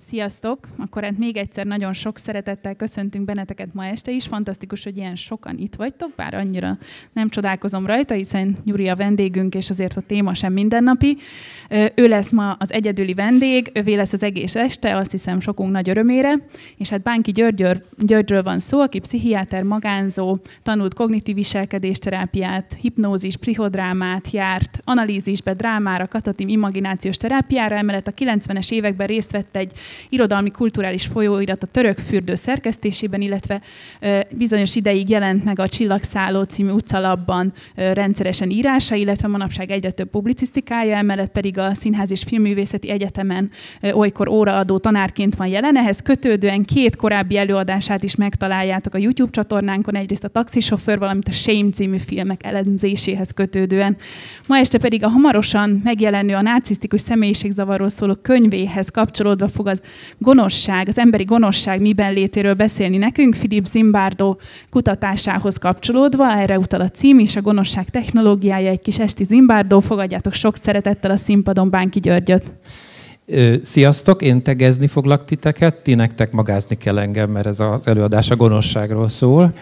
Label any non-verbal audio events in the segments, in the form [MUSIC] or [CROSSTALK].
Sziasztok! Akkor hát még egyszer nagyon sok szeretettel köszöntünk benneteket ma este is. Fantasztikus, hogy ilyen sokan itt vagytok, bár annyira nem csodálkozom rajta, hiszen Gyuri a vendégünk, és azért a téma sem mindennapi. Ő lesz ma az egyedüli vendég, ővé lesz az egész este, azt hiszem sokunk nagy örömére. És hát Bánki Györgyör, Györgyről van szó, aki pszichiáter, magánzó, tanult kognitív viselkedésterápiát, hipnózis, pszichodrámát járt, analízisbe, drámára, katatim, imaginációs terápiára, emellett a 90-es években részt vett egy irodalmi kulturális folyóirat a Török fürdő szerkesztésében, illetve bizonyos ideig jelent meg a Csillagszálló című utcalapban rendszeresen írása, illetve manapság egyre több publicisztikája, emellett pedig a Színház és Filmművészeti Egyetemen olykor óraadó tanárként van jelen. Ehhez kötődően két korábbi előadását is megtaláljátok a YouTube csatornánkon, egyrészt a Taxisofőr, valamint a Shame című filmek elemzéséhez kötődően. Ma este pedig a hamarosan megjelenő a narcisztikus személyiségzavarról szóló könyvéhez kapcsolódva fog az gonoszság, az emberi gonoszság miben létéről beszélni nekünk, Filip Zimbardo kutatásához kapcsolódva, erre utal a cím is, a gonoszság technológiája, egy kis esti Zimbardo, fogadjátok sok szeretettel a színpadon Bánki Györgyöt. Sziasztok, én tegezni foglak titeket, ti nektek magázni kell engem, mert ez az előadás a gonoszságról szól.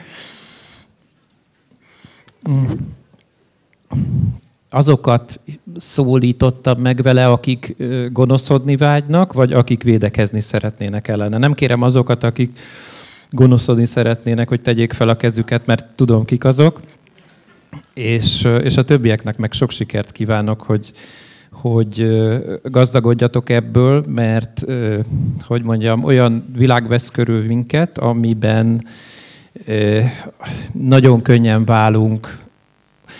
Azokat szólítottam meg vele, akik gonoszodni vágynak, vagy akik védekezni szeretnének ellene. Nem kérem azokat, akik gonoszodni szeretnének, hogy tegyék fel a kezüket, mert tudom, kik azok. És, és a többieknek meg sok sikert kívánok, hogy, hogy gazdagodjatok ebből, mert, hogy mondjam, olyan világ vesz körül minket, amiben nagyon könnyen válunk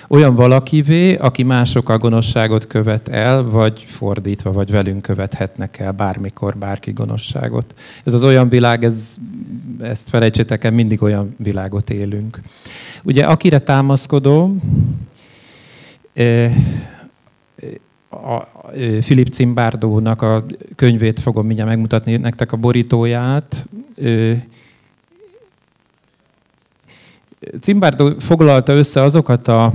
olyan valakivé, aki másokkal gonoszságot követ el, vagy fordítva, vagy velünk követhetnek el bármikor bárki gonoszságot. Ez az olyan világ, ez, ezt felejtsétek el, mindig olyan világot élünk. Ugye akire támaszkodom, a Filip Cimbárdónak a könyvét fogom mindjárt megmutatni nektek a borítóját. Cimbárdó foglalta össze azokat a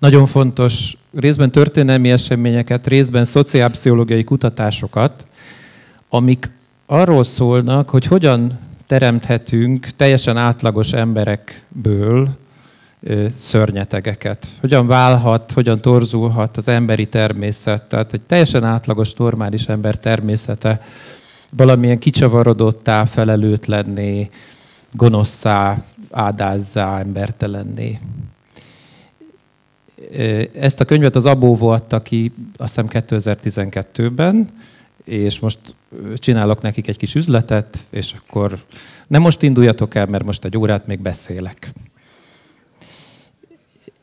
nagyon fontos részben történelmi eseményeket, részben szociálpszichológiai kutatásokat, amik arról szólnak, hogy hogyan teremthetünk teljesen átlagos emberekből szörnyetegeket. Hogyan válhat, hogyan torzulhat az emberi természet. Tehát egy teljesen átlagos, normális ember természete valamilyen kicsavarodottá, felelőtlenné, gonoszszá, ádázzá, embertelenné. Ezt a könyvet az Abóvo adta ki azt hiszem 2012-ben, és most csinálok nekik egy kis üzletet, és akkor nem most induljatok el, mert most egy órát még beszélek.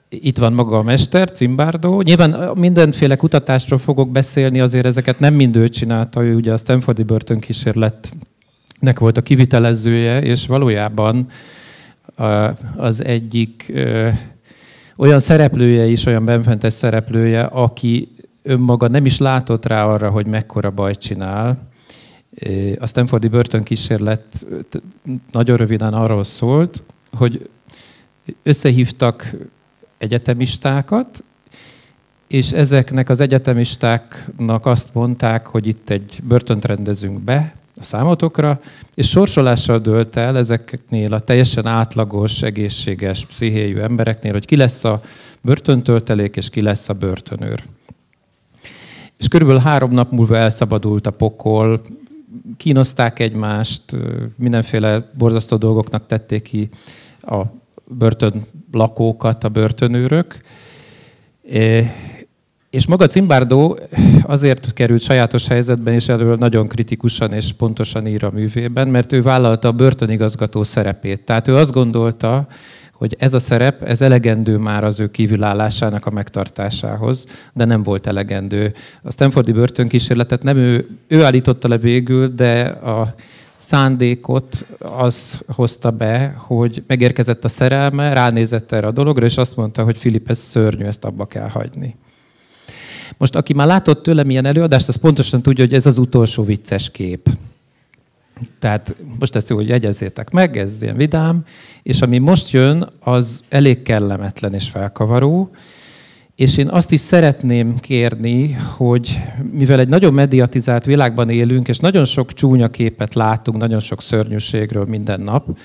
Itt van maga a mester, Cimbárdó. Nyilván mindenféle kutatásról fogok beszélni, azért ezeket nem mind ő csinálta, ő ugye a Stanfordi börtönkísérletnek volt a kivitelezője, és valójában az egyik olyan szereplője is, olyan benfentes szereplője, aki önmaga nem is látott rá arra, hogy mekkora bajt csinál. A Stanfordi börtönkísérlet nagyon röviden arról szólt, hogy összehívtak egyetemistákat, és ezeknek az egyetemistáknak azt mondták, hogy itt egy börtönt rendezünk be, a számotokra, és sorsolással dőlt el ezeknél a teljesen átlagos, egészséges, pszichéjű embereknél, hogy ki lesz a börtöntöltelék, és ki lesz a börtönőr. És körülbelül három nap múlva elszabadult a pokol, kínozták egymást, mindenféle borzasztó dolgoknak tették ki a börtön lakókat, a börtönőrök. És maga Cimbardo azért került sajátos helyzetben, és erről nagyon kritikusan és pontosan ír a művében, mert ő vállalta a börtönigazgató szerepét. Tehát ő azt gondolta, hogy ez a szerep, ez elegendő már az ő kívülállásának a megtartásához, de nem volt elegendő. A Stanfordi börtönkísérletet nem ő, ő állította le végül, de a szándékot az hozta be, hogy megérkezett a szerelme, ránézett erre a dologra, és azt mondta, hogy Filip, ez szörnyű, ezt abba kell hagyni. Most aki már látott tőlem ilyen előadást, az pontosan tudja, hogy ez az utolsó vicces kép. Tehát most ezt hogy jegyezzétek meg, ez ilyen vidám, és ami most jön, az elég kellemetlen és felkavaró, És én azt is szeretném kérni, hogy mivel egy nagyon mediatizált világban élünk, és nagyon sok csúnya képet látunk, nagyon sok szörnyűségről minden nap,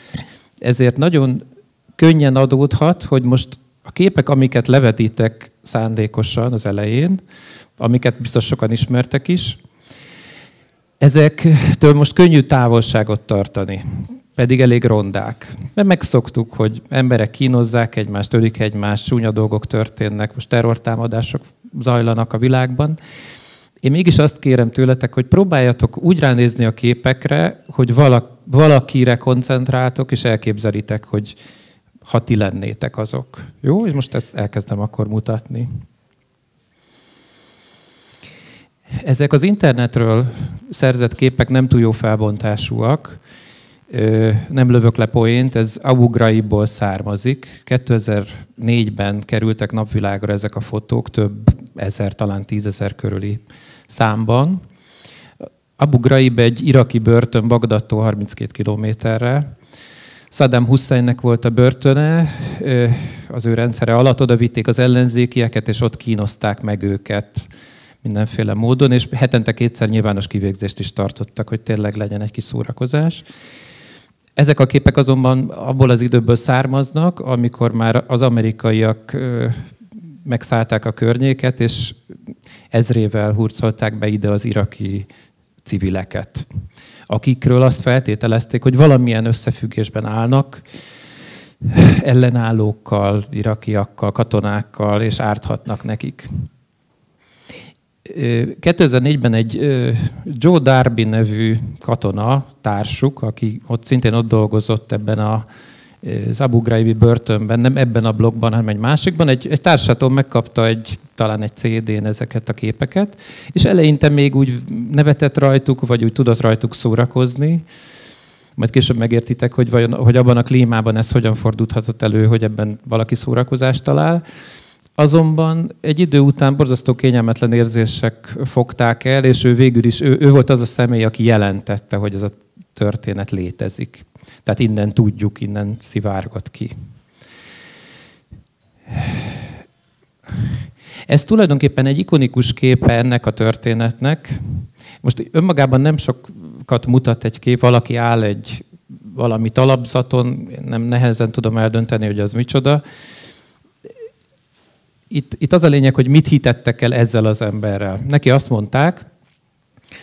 ezért nagyon könnyen adódhat, hogy most a képek, amiket levetítek szándékosan az elején, amiket biztos sokan ismertek is, ezektől most könnyű távolságot tartani, pedig elég rondák. Mert megszoktuk, hogy emberek kínozzák egymást, ölik egymást, csúnya dolgok történnek, most terrortámadások zajlanak a világban. Én mégis azt kérem tőletek, hogy próbáljatok úgy ránézni a képekre, hogy valakire koncentráltok, és elképzelitek, hogy ha ti lennétek azok. Jó? És most ezt elkezdem akkor mutatni. Ezek az internetről szerzett képek nem túl jó felbontásúak, nem lövök le poént, ez Abu Ghraibból származik. 2004-ben kerültek napvilágra ezek a fotók, több ezer, talán tízezer körüli számban. Abu Ghraib egy iraki börtön Bagdadtól 32 kilométerre. Saddam Husseinnek volt a börtöne, az ő rendszere alatt oda vitték az ellenzékieket, és ott kínozták meg őket mindenféle módon, és hetente kétszer nyilvános kivégzést is tartottak, hogy tényleg legyen egy kis szórakozás. Ezek a képek azonban abból az időből származnak, amikor már az amerikaiak megszállták a környéket, és ezrével hurcolták be ide az iraki civileket, akikről azt feltételezték, hogy valamilyen összefüggésben állnak ellenállókkal, irakiakkal, katonákkal, és árthatnak nekik. 2004-ben egy Joe Darby nevű katona, társuk, aki ott szintén ott dolgozott ebben a az Abu Ghraib börtönben, nem ebben a blogban, hanem egy másikban, egy, egy társától megkapta egy, talán egy CD-n ezeket a képeket, és eleinte még úgy nevetett rajtuk, vagy úgy tudott rajtuk szórakozni, majd később megértitek, hogy, vajon, hogy abban a klímában ez hogyan fordulhatott elő, hogy ebben valaki szórakozást talál. Azonban egy idő után borzasztó kényelmetlen érzések fogták el, és ő végül is, ő, ő volt az a személy, aki jelentette, hogy ez a történet létezik. Tehát innen tudjuk, innen szivárgott ki. Ez tulajdonképpen egy ikonikus képe ennek a történetnek. Most önmagában nem sokat mutat egy kép, valaki áll egy valami talapzaton, nem nehezen tudom eldönteni, hogy az micsoda, itt, itt az a lényeg, hogy mit hitettek el ezzel az emberrel. Neki azt mondták,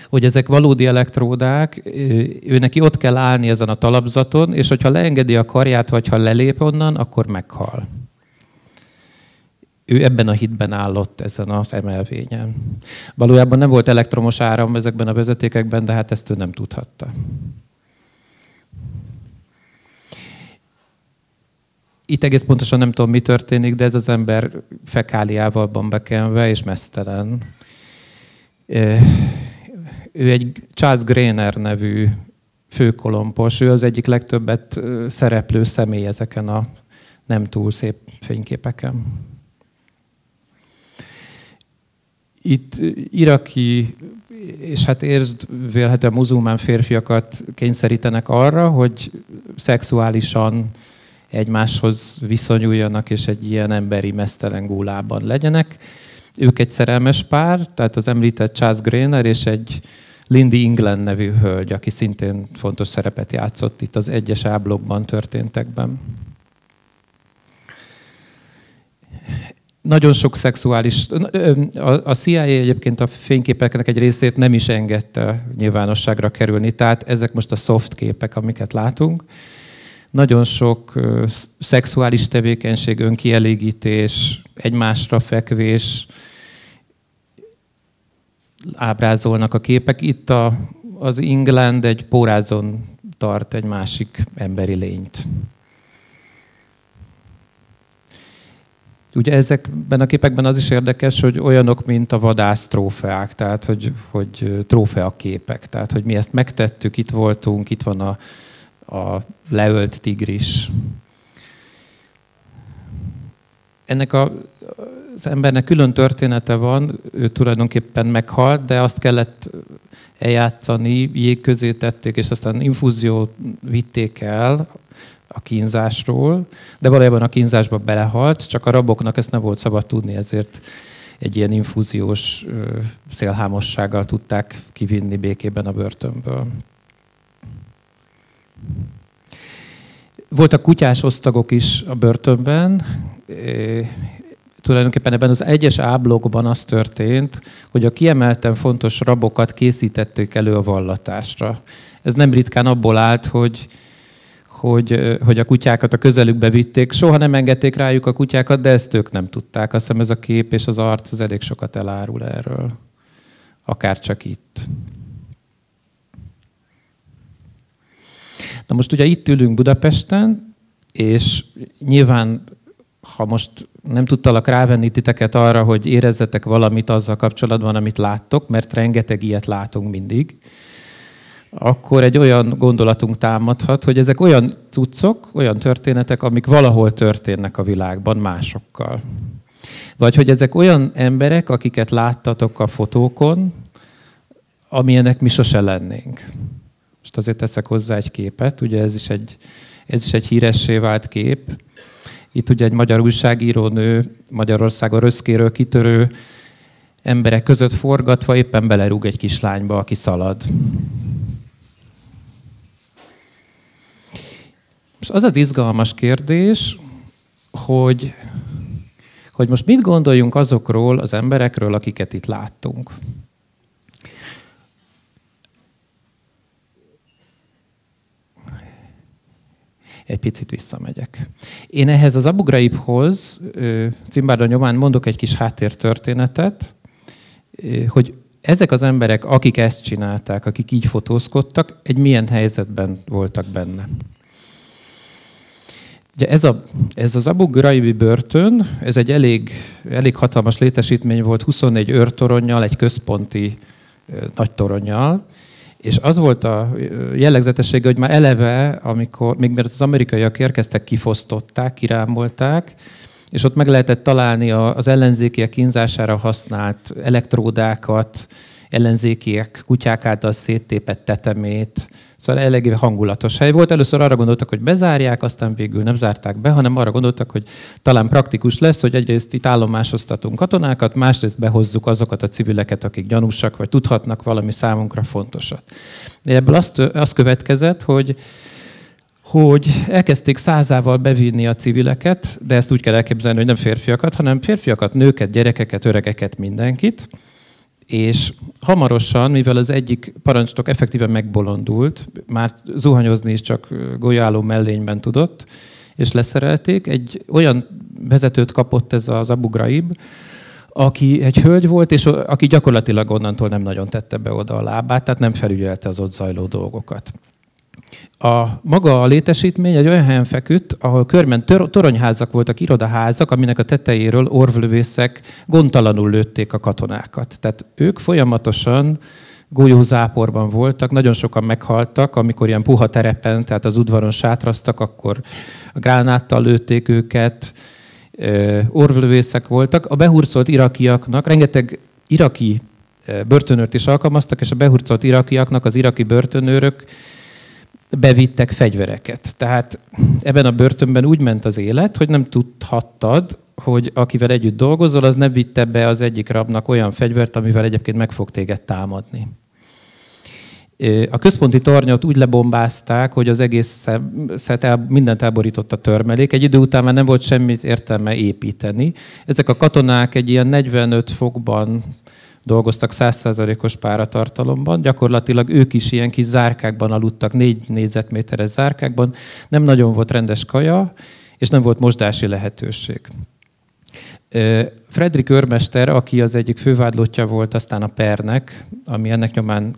hogy ezek valódi elektródák, ő neki ott kell állni ezen a talapzaton, és hogyha leengedi a karját, vagy ha lelép onnan, akkor meghal. Ő ebben a hitben állott ezen az emelvényen. Valójában nem volt elektromos áram ezekben a vezetékekben, de hát ezt ő nem tudhatta. itt egész pontosan nem tudom, mi történik, de ez az ember fekáliával van bekenve és mesztelen. Ő egy Charles Grainer nevű főkolompos, ő az egyik legtöbbet szereplő személy ezeken a nem túl szép fényképeken. Itt iraki, és hát értsd vélhetően muzulmán férfiakat kényszerítenek arra, hogy szexuálisan egymáshoz viszonyuljanak, és egy ilyen emberi mesztelen gólában legyenek. Ők egy szerelmes pár, tehát az említett Charles Grainer és egy Lindy England nevű hölgy, aki szintén fontos szerepet játszott itt az egyes áblokban történtekben. Nagyon sok szexuális... A CIA egyébként a fényképeknek egy részét nem is engedte nyilvánosságra kerülni, tehát ezek most a soft képek, amiket látunk nagyon sok szexuális tevékenység, önkielégítés, egymásra fekvés ábrázolnak a képek. Itt a, az England egy pórázon tart egy másik emberi lényt. Ugye ezekben a képekben az is érdekes, hogy olyanok, mint a vadász trófeák, tehát hogy, hogy trófea képek, tehát hogy mi ezt megtettük, itt voltunk, itt van a, a leölt tigris. Ennek a, az embernek külön története van, ő tulajdonképpen meghalt, de azt kellett eljátszani, jég közé tették, és aztán infúziót vitték el, a kínzásról, de valójában a kínzásba belehalt, csak a raboknak ezt nem volt szabad tudni, ezért egy ilyen infúziós szélhámossággal tudták kivinni békében a börtönből. Voltak kutyás osztagok is a börtönben. Tulajdonképpen ebben az egyes áblokban az történt, hogy a kiemelten fontos rabokat készítették elő a vallatásra. Ez nem ritkán abból állt, hogy hogy, hogy a kutyákat a közelükbe vitték. Soha nem engedték rájuk a kutyákat, de ezt ők nem tudták. Azt hiszem ez a kép és az arc az elég sokat elárul erről. Akár csak itt. Na most ugye itt ülünk Budapesten, és nyilván, ha most nem tudtalak rávenni titeket arra, hogy érezzetek valamit azzal kapcsolatban, amit láttok, mert rengeteg ilyet látunk mindig, akkor egy olyan gondolatunk támadhat, hogy ezek olyan cuccok, olyan történetek, amik valahol történnek a világban másokkal. Vagy hogy ezek olyan emberek, akiket láttatok a fotókon, amilyenek mi sose lennénk. Most azért teszek hozzá egy képet, ugye ez is egy, ez is egy híressé vált kép. Itt ugye egy magyar újságíró nő Magyarországon röszkéről kitörő emberek között forgatva éppen belerúg egy kislányba, aki szalad. Most az az izgalmas kérdés, hogy, hogy most mit gondoljunk azokról az emberekről, akiket itt láttunk. Egy picit visszamegyek. Én ehhez az Abu Ghraibhoz, Cimbárda nyomán mondok egy kis háttértörténetet, hogy ezek az emberek, akik ezt csinálták, akik így fotózkodtak, egy milyen helyzetben voltak benne. Ugye ez, a, ez az Abu Ghraib börtön, ez egy elég, elég hatalmas létesítmény volt, 24 őrtoronnyal, egy központi nagy toronnyal, és az volt a jellegzetessége, hogy már eleve, amikor, még mert az amerikaiak érkeztek, kifosztották, kirámolták, és ott meg lehetett találni az ellenzékiek kínzására használt elektródákat, ellenzékiek kutyák által széttépett tetemét, Szóval eléggé hangulatos hely volt. Először arra gondoltak, hogy bezárják, aztán végül nem zárták be, hanem arra gondoltak, hogy talán praktikus lesz, hogy egyrészt itt állomásoztatunk katonákat, másrészt behozzuk azokat a civileket, akik gyanúsak, vagy tudhatnak valami számunkra fontosat. Ebből azt, azt következett, hogy hogy elkezdték százával bevinni a civileket, de ezt úgy kell elképzelni, hogy nem férfiakat, hanem férfiakat, nőket, gyerekeket, öregeket, mindenkit és hamarosan, mivel az egyik parancsnok effektíven megbolondult, már zuhanyozni is csak golyáló mellényben tudott, és leszerelték, egy olyan vezetőt kapott ez az Abu Ghraib, aki egy hölgy volt, és aki gyakorlatilag onnantól nem nagyon tette be oda a lábát, tehát nem felügyelte az ott zajló dolgokat. A maga a létesítmény egy olyan helyen feküdt, ahol körben toronyházak voltak, irodaházak, aminek a tetejéről orvlövészek gondtalanul lőtték a katonákat. Tehát ők folyamatosan golyózáporban voltak, nagyon sokan meghaltak, amikor ilyen puha terepen, tehát az udvaron sátraztak, akkor a gránáttal lőtték őket, orvlövészek voltak. A behurcolt irakiaknak rengeteg iraki börtönőrt is alkalmaztak, és a behurcolt irakiaknak az iraki börtönőrök bevittek fegyvereket. Tehát ebben a börtönben úgy ment az élet, hogy nem tudhattad, hogy akivel együtt dolgozol, az nem vitte be az egyik rabnak olyan fegyvert, amivel egyébként meg fog téged támadni. A központi tornyot úgy lebombázták, hogy az egész el, mindent elborított a törmelék. Egy idő után már nem volt semmit értelme építeni. Ezek a katonák egy ilyen 45 fokban dolgoztak 100%-os páratartalomban, gyakorlatilag ők is ilyen kis zárkákban aludtak, négy négyzetméteres zárkákban, nem nagyon volt rendes kaja, és nem volt mosdási lehetőség. Fredrik őrmester, aki az egyik fővádlottja volt aztán a pernek, ami ennek nyomán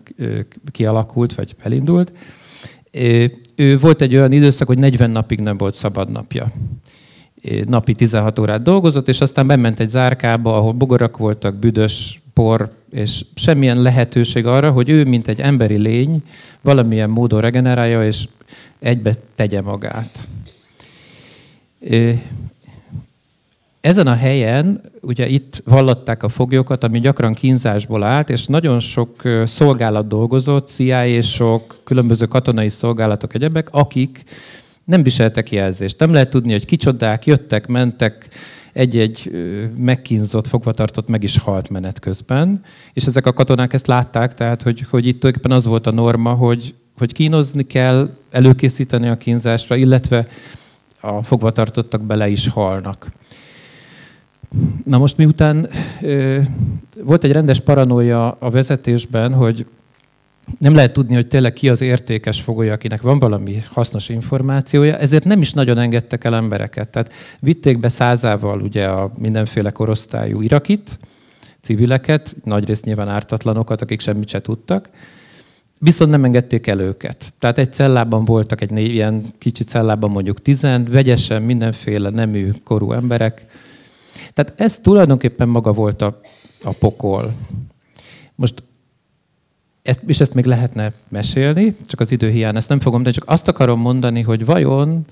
kialakult, vagy elindult, ő volt egy olyan időszak, hogy 40 napig nem volt szabad napja. Napi 16 órát dolgozott, és aztán bement egy zárkába, ahol bogarak voltak, büdös, por, és semmilyen lehetőség arra, hogy ő, mint egy emberi lény, valamilyen módon regenerálja, és egybe tegye magát. Ezen a helyen, ugye itt vallották a foglyokat, ami gyakran kínzásból állt, és nagyon sok szolgálat dolgozott, CIA-sok, különböző katonai szolgálatok egyebek, akik nem viseltek jelzést. Nem lehet tudni, hogy kicsodák, jöttek, mentek, egy-egy megkínzott, fogvatartott meg is halt menet közben, és ezek a katonák ezt látták, tehát hogy, hogy itt tulajdonképpen az volt a norma, hogy, hogy kínozni kell, előkészíteni a kínzásra, illetve a fogvatartottak bele is halnak. Na most miután ö, volt egy rendes paranoia a vezetésben, hogy nem lehet tudni, hogy tényleg ki az értékes fogolya, akinek van valami hasznos információja, ezért nem is nagyon engedtek el embereket. Tehát vitték be százával ugye a mindenféle korosztályú irakit, civileket, nagyrészt nyilván ártatlanokat, akik semmit se tudtak, viszont nem engedték el őket. Tehát egy cellában voltak, egy ilyen kicsi cellában mondjuk tizen, vegyesen mindenféle nemű, korú emberek. Tehát ez tulajdonképpen maga volt a, a pokol. Most ezt, és ezt még lehetne mesélni, csak az idő hiány ezt nem fogom, de csak azt akarom mondani, hogy vajon,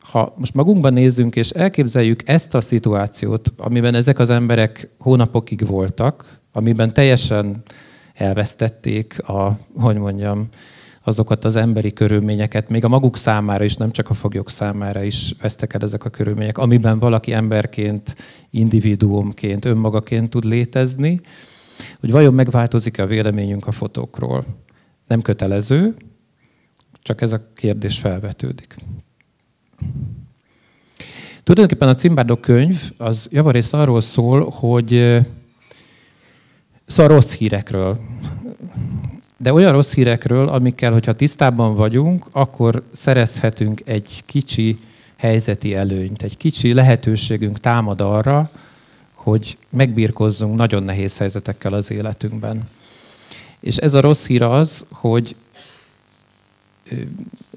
ha most magunkban nézzünk, és elképzeljük ezt a szituációt, amiben ezek az emberek hónapokig voltak, amiben teljesen elvesztették a, hogy mondjam, azokat az emberi körülményeket, még a maguk számára is, nem csak a foglyok számára is vesztek el ezek a körülmények, amiben valaki emberként, individuumként, önmagaként tud létezni, hogy vajon megváltozik-e a véleményünk a fotókról. Nem kötelező, csak ez a kérdés felvetődik. Tulajdonképpen a Cimbárdok könyv az javarészt arról szól, hogy szól rossz hírekről. De olyan rossz hírekről, amikkel, hogyha tisztában vagyunk, akkor szerezhetünk egy kicsi helyzeti előnyt, egy kicsi lehetőségünk támad arra, hogy megbírkozzunk nagyon nehéz helyzetekkel az életünkben. És ez a rossz hír az, hogy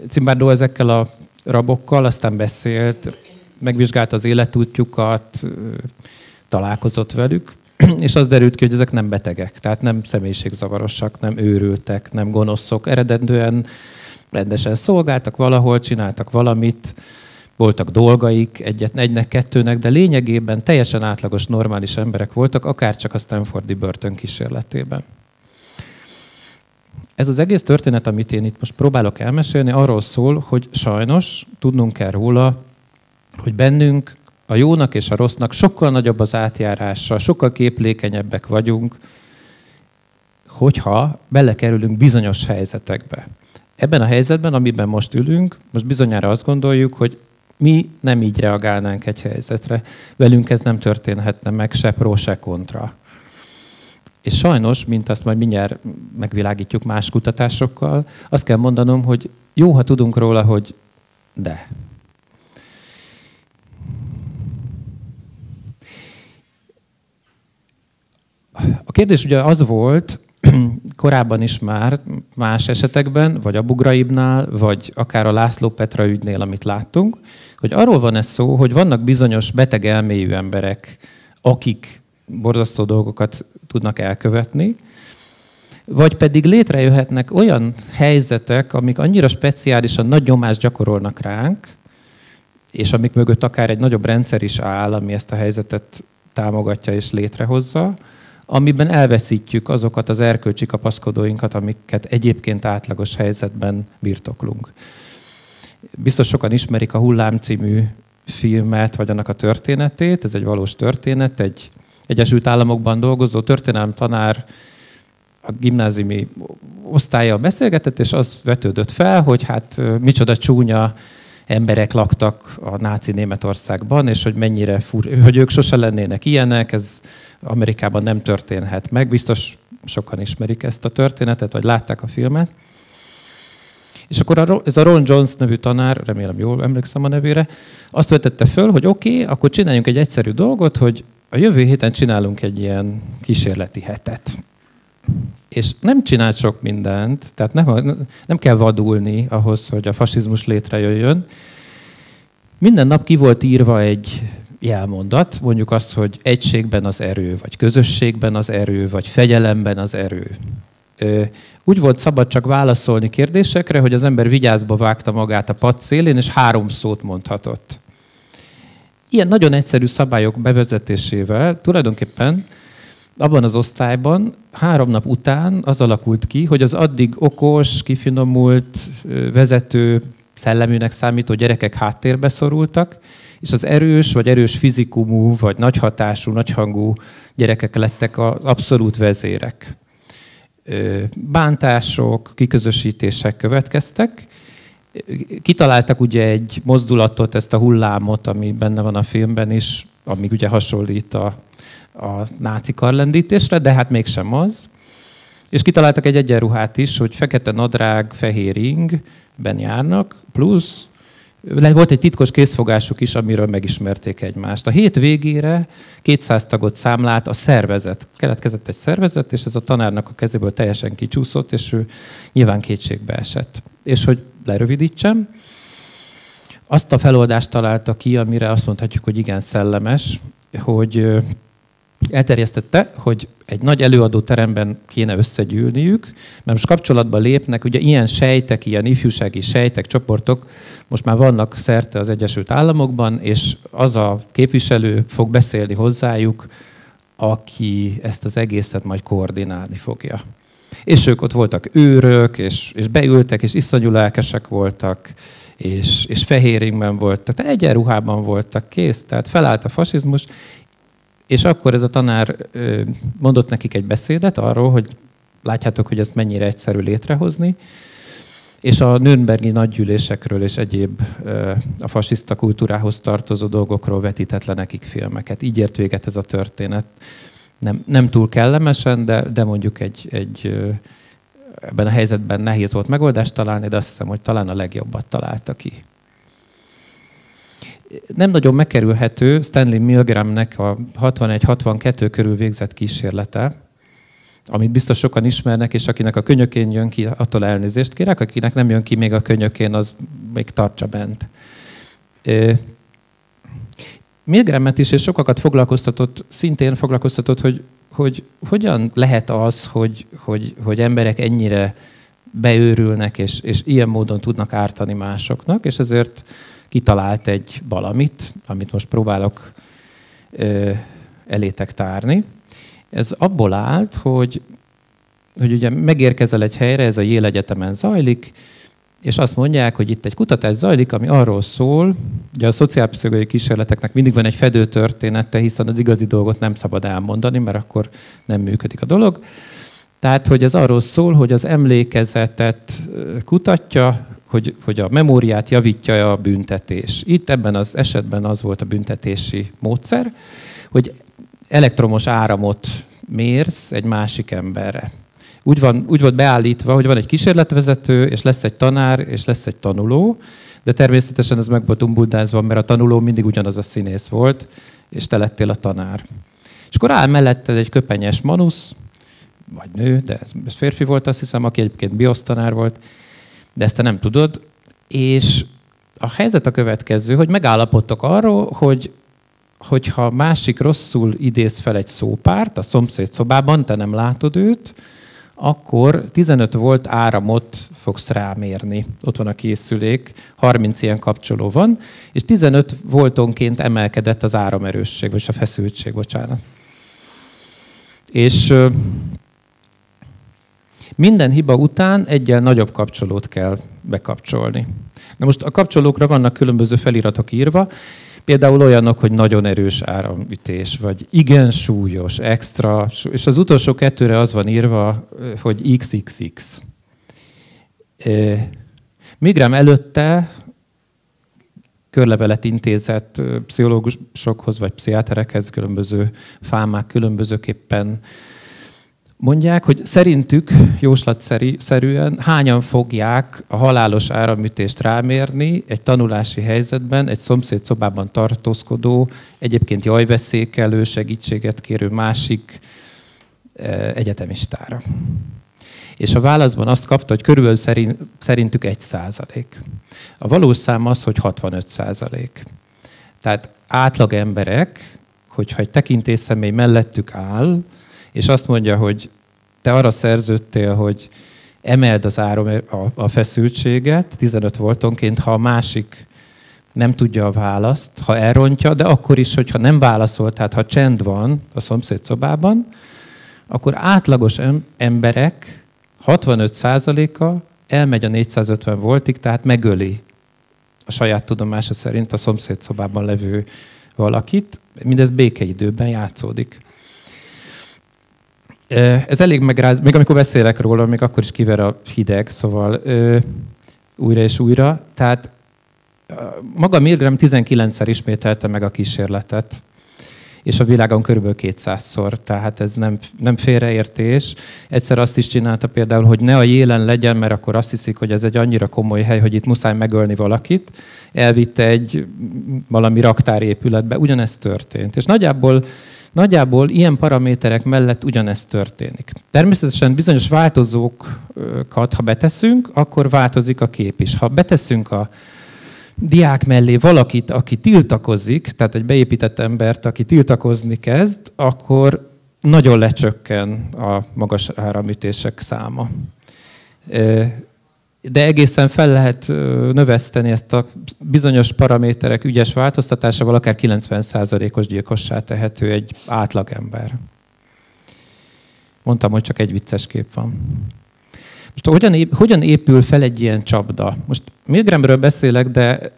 Cimbárdó ezekkel a rabokkal aztán beszélt, megvizsgálta az életútjukat, találkozott velük, [CLEARS THROAT] és az derült ki, hogy ezek nem betegek, tehát nem személyiségzavarosak, nem őrültek, nem gonoszok, eredendően rendesen szolgáltak valahol, csináltak valamit, voltak dolgaik, egyet, egynek, kettőnek, de lényegében teljesen átlagos, normális emberek voltak, akár csak a Stanfordi börtön kísérletében. Ez az egész történet, amit én itt most próbálok elmesélni, arról szól, hogy sajnos tudnunk kell róla, hogy bennünk a jónak és a rossznak sokkal nagyobb az átjárása, sokkal képlékenyebbek vagyunk, hogyha belekerülünk bizonyos helyzetekbe. Ebben a helyzetben, amiben most ülünk, most bizonyára azt gondoljuk, hogy mi nem így reagálnánk egy helyzetre. Velünk ez nem történhetne meg se pro, se kontra. És sajnos, mint azt majd mindjárt megvilágítjuk más kutatásokkal, azt kell mondanom, hogy jó, ha tudunk róla, hogy de. A kérdés ugye az volt, [CLEARS THROAT] korábban is már más esetekben, vagy a Bugraibnál, vagy akár a László Petra ügynél, amit láttunk, hogy arról van ez szó, hogy vannak bizonyos beteg elmélyű emberek, akik borzasztó dolgokat tudnak elkövetni, vagy pedig létrejöhetnek olyan helyzetek, amik annyira speciálisan nagy nyomást gyakorolnak ránk, és amik mögött akár egy nagyobb rendszer is áll, ami ezt a helyzetet támogatja és létrehozza, amiben elveszítjük azokat az erkölcsi kapaszkodóinkat, amiket egyébként átlagos helyzetben birtoklunk. Biztos sokan ismerik a Hullám című filmet, vagy annak a történetét. Ez egy valós történet, egy Egyesült Államokban dolgozó történelem tanár a gimnáziumi osztálya beszélgetett, és az vetődött fel, hogy hát micsoda csúnya emberek laktak a náci Németországban, és hogy mennyire fur, hogy ők sose lennének ilyenek, ez Amerikában nem történhet meg. Biztos sokan ismerik ezt a történetet, vagy látták a filmet. És akkor ez a Ron Jones nevű tanár, remélem jól emlékszem a nevére, azt vetette föl, hogy oké, okay, akkor csináljunk egy egyszerű dolgot, hogy a jövő héten csinálunk egy ilyen kísérleti hetet. És nem csinált sok mindent, tehát nem, nem kell vadulni ahhoz, hogy a fasizmus létrejöjjön. Minden nap ki volt írva egy jelmondat, mondjuk azt, hogy egységben az erő, vagy közösségben az erő, vagy fegyelemben az erő. Úgy volt szabad csak válaszolni kérdésekre, hogy az ember vigyázba vágta magát a pad szélén, és három szót mondhatott. Ilyen nagyon egyszerű szabályok bevezetésével tulajdonképpen abban az osztályban három nap után az alakult ki, hogy az addig okos, kifinomult vezető szelleműnek számító gyerekek háttérbe szorultak, és az erős, vagy erős fizikumú, vagy nagy hatású, nagyhangú gyerekek lettek az abszolút vezérek. Bántások, kiközösítések következtek, kitaláltak ugye egy mozdulatot, ezt a hullámot, ami benne van a filmben is, ami ugye hasonlít a, a náci karlendítésre, de hát mégsem az. És kitaláltak egy egyenruhát is, hogy fekete nadrág, fehér ingben járnak, plusz volt egy titkos készfogásuk is, amiről megismerték egymást. A hét végére 200 tagot számlált a szervezet. Keletkezett egy szervezet, és ez a tanárnak a kezéből teljesen kicsúszott, és ő nyilván kétségbe esett. És hogy lerövidítsem, azt a feloldást találta ki, amire azt mondhatjuk, hogy igen szellemes, hogy elterjesztette, hogy egy nagy előadó teremben kéne összegyűlniük, mert most kapcsolatba lépnek, ugye ilyen sejtek, ilyen ifjúsági sejtek, csoportok most már vannak szerte az Egyesült Államokban, és az a képviselő fog beszélni hozzájuk, aki ezt az egészet majd koordinálni fogja. És ők ott voltak őrök, és, és beültek, és iszonyú lelkesek voltak, és, és fehéringben voltak, tehát egyenruhában voltak, kész, tehát felállt a fasizmus, és akkor ez a tanár mondott nekik egy beszédet arról, hogy látjátok, hogy ezt mennyire egyszerű létrehozni, és a Nürnbergi nagygyűlésekről és egyéb a fasiszta kultúrához tartozó dolgokról vetített le nekik filmeket. Így ért véget ez a történet. Nem, nem túl kellemesen, de, de mondjuk egy, egy ebben a helyzetben nehéz volt megoldást találni, de azt hiszem, hogy talán a legjobbat találta ki nem nagyon megkerülhető Stanley Milgramnek a 61-62 körül végzett kísérlete, amit biztos sokan ismernek, és akinek a könyökén jön ki, attól elnézést kérek, akinek nem jön ki még a könyökén, az még tartsa bent. Milgramet is, és sokakat foglalkoztatott, szintén foglalkoztatott, hogy, hogy hogyan lehet az, hogy, hogy, hogy emberek ennyire beőrülnek, és, és ilyen módon tudnak ártani másoknak, és ezért kitalált egy valamit, amit most próbálok ö, elétek tárni. Ez abból állt, hogy, hogy ugye megérkezel egy helyre, ez a Yale Egyetemen zajlik, és azt mondják, hogy itt egy kutatás zajlik, ami arról szól, hogy a szociálpszichológiai kísérleteknek mindig van egy fedő története, hiszen az igazi dolgot nem szabad elmondani, mert akkor nem működik a dolog. Tehát, hogy ez arról szól, hogy az emlékezetet kutatja, hogy, hogy a memóriát javítja a büntetés. Itt ebben az esetben az volt a büntetési módszer, hogy elektromos áramot mérsz egy másik emberre. Úgy, van, úgy volt beállítva, hogy van egy kísérletvezető, és lesz egy tanár, és lesz egy tanuló, de természetesen ez meg volt umbuldázva, mert a tanuló mindig ugyanaz a színész volt, és te lettél a tanár. És akkor áll melletted egy köpenyes manusz, vagy nő, de ez férfi volt, azt hiszem, aki egyébként biosztanár volt, de ezt te nem tudod. És a helyzet a következő, hogy megállapodtok arról, hogy hogyha másik rosszul idéz fel egy szópárt a szomszéd szobában, te nem látod őt, akkor 15 volt áramot fogsz rámérni. Ott van a készülék, 30 ilyen kapcsoló van, és 15 voltonként emelkedett az áramerősség, vagy a feszültség, bocsánat. És minden hiba után egyel nagyobb kapcsolót kell bekapcsolni. Na most a kapcsolókra vannak különböző feliratok írva, például olyanok, hogy nagyon erős áramütés, vagy igen súlyos, extra, és az utolsó kettőre az van írva, hogy XXX. Migrám előtte körlevelet intézett pszichológusokhoz vagy pszichiáterekhez, különböző fámák különbözőképpen Mondják, hogy szerintük jóslatszerűen hányan fogják a halálos áramütést rámérni egy tanulási helyzetben, egy szomszéd szobában tartózkodó, egyébként jajveszékelő, segítséget kérő másik e, egyetemistára. És a válaszban azt kapta, hogy körülbelül szerintük egy százalék. A valós szám az, hogy 65 százalék. Tehát átlag emberek, hogyha egy tekintélyszemély mellettük áll, és azt mondja, hogy te arra szerződtél, hogy emeld az áram a, feszültséget 15 voltonként, ha a másik nem tudja a választ, ha elrontja, de akkor is, hogyha nem válaszol, tehát ha csend van a szomszéd szobában, akkor átlagos emberek 65%-a elmegy a 450 voltig, tehát megöli a saját tudomása szerint a szomszéd szobában levő valakit. Mindez békeidőben játszódik. Ez elég megráz, még amikor beszélek róla, még akkor is kiver a hideg, szóval újra és újra. Tehát maga Milgram 19-szer ismételte meg a kísérletet, és a világon körülbelül 200-szor, tehát ez nem, nem félreértés. Egyszer azt is csinálta például, hogy ne a jélen legyen, mert akkor azt hiszik, hogy ez egy annyira komoly hely, hogy itt muszáj megölni valakit. Elvitte egy valami raktárépületbe, ugyanezt történt. És nagyjából Nagyjából ilyen paraméterek mellett ugyanezt történik. Természetesen bizonyos változókat, ha beteszünk, akkor változik a kép is. Ha beteszünk a diák mellé valakit, aki tiltakozik, tehát egy beépített embert, aki tiltakozni kezd, akkor nagyon lecsökken a magas áramütések száma. De egészen fel lehet növeszteni ezt a bizonyos paraméterek ügyes változtatásával, akár 90%-os gyilkossá tehető egy átlagember. Mondtam, hogy csak egy vicces kép van. Most hogyan, hogyan épül fel egy ilyen csapda? Most Milgramről beszélek, de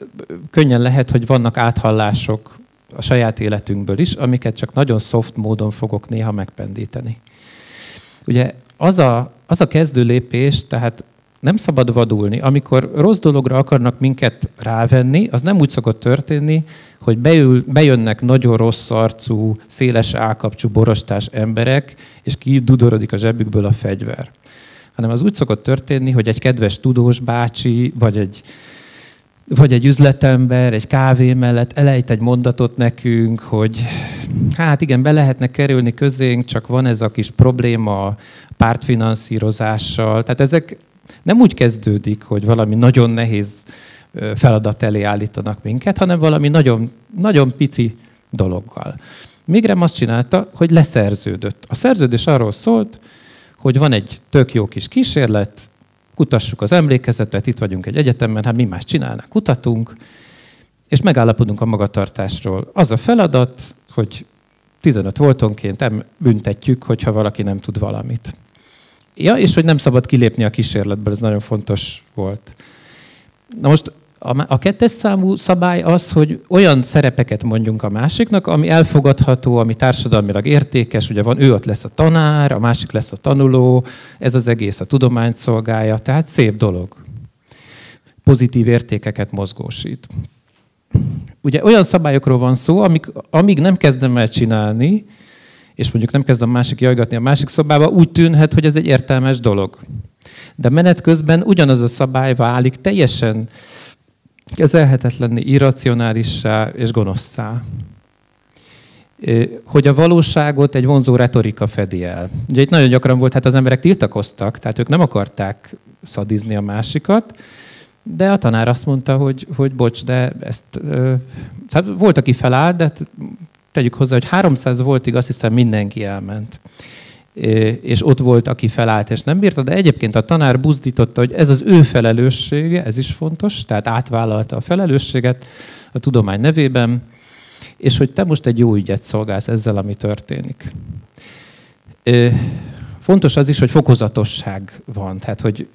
könnyen lehet, hogy vannak áthallások a saját életünkből is, amiket csak nagyon soft módon fogok néha megpendíteni. Ugye az a, az a kezdő lépés, tehát nem szabad vadulni. Amikor rossz dologra akarnak minket rávenni, az nem úgy szokott történni, hogy beül, bejönnek nagyon rossz arcú, széles állkapcsú, borostás emberek, és kidudorodik a zsebükből a fegyver hanem az úgy szokott történni, hogy egy kedves tudós bácsi, vagy egy, vagy egy üzletember egy kávé mellett elejt egy mondatot nekünk, hogy hát igen, be lehetne kerülni közénk, csak van ez a kis probléma pártfinanszírozással. Tehát ezek nem úgy kezdődik, hogy valami nagyon nehéz feladat elé állítanak minket, hanem valami nagyon, nagyon pici dologgal. Migrem azt csinálta, hogy leszerződött. A szerződés arról szólt, hogy van egy tök jó kis kísérlet, kutassuk az emlékezetet, itt vagyunk egy egyetemen, hát mi más csinálnak, kutatunk, és megállapodunk a magatartásról. Az a feladat, hogy 15 voltonként büntetjük, hogyha valaki nem tud valamit. Ja, és hogy nem szabad kilépni a kísérletből, ez nagyon fontos volt. Na most a kettes számú szabály az, hogy olyan szerepeket mondjunk a másiknak, ami elfogadható, ami társadalmilag értékes, ugye van, ő ott lesz a tanár, a másik lesz a tanuló, ez az egész a tudományt szolgálja, tehát szép dolog. Pozitív értékeket mozgósít. Ugye olyan szabályokról van szó, amik, amíg nem kezdem el csinálni, és mondjuk nem kezdem másik jajgatni a másik szobába, úgy tűnhet, hogy ez egy értelmes dolog. De menet közben ugyanaz a szabály válik teljesen kezelhetetlenni, irracionálissá és gonoszszá. Hogy a valóságot egy vonzó retorika fedi el. Ugye itt nagyon gyakran volt, hát az emberek tiltakoztak, tehát ők nem akarták szadizni a másikat, de a tanár azt mondta, hogy, hogy bocs, de ezt... Tehát volt, aki felállt, de hát tegyük hozzá, hogy 300 voltig azt hiszem mindenki elment és ott volt, aki felállt, és nem bírta, de egyébként a tanár buzdította, hogy ez az ő felelőssége, ez is fontos, tehát átvállalta a felelősséget a tudomány nevében, és hogy te most egy jó ügyet szolgálsz ezzel, ami történik. Fontos az is, hogy fokozatosság van, tehát hogy,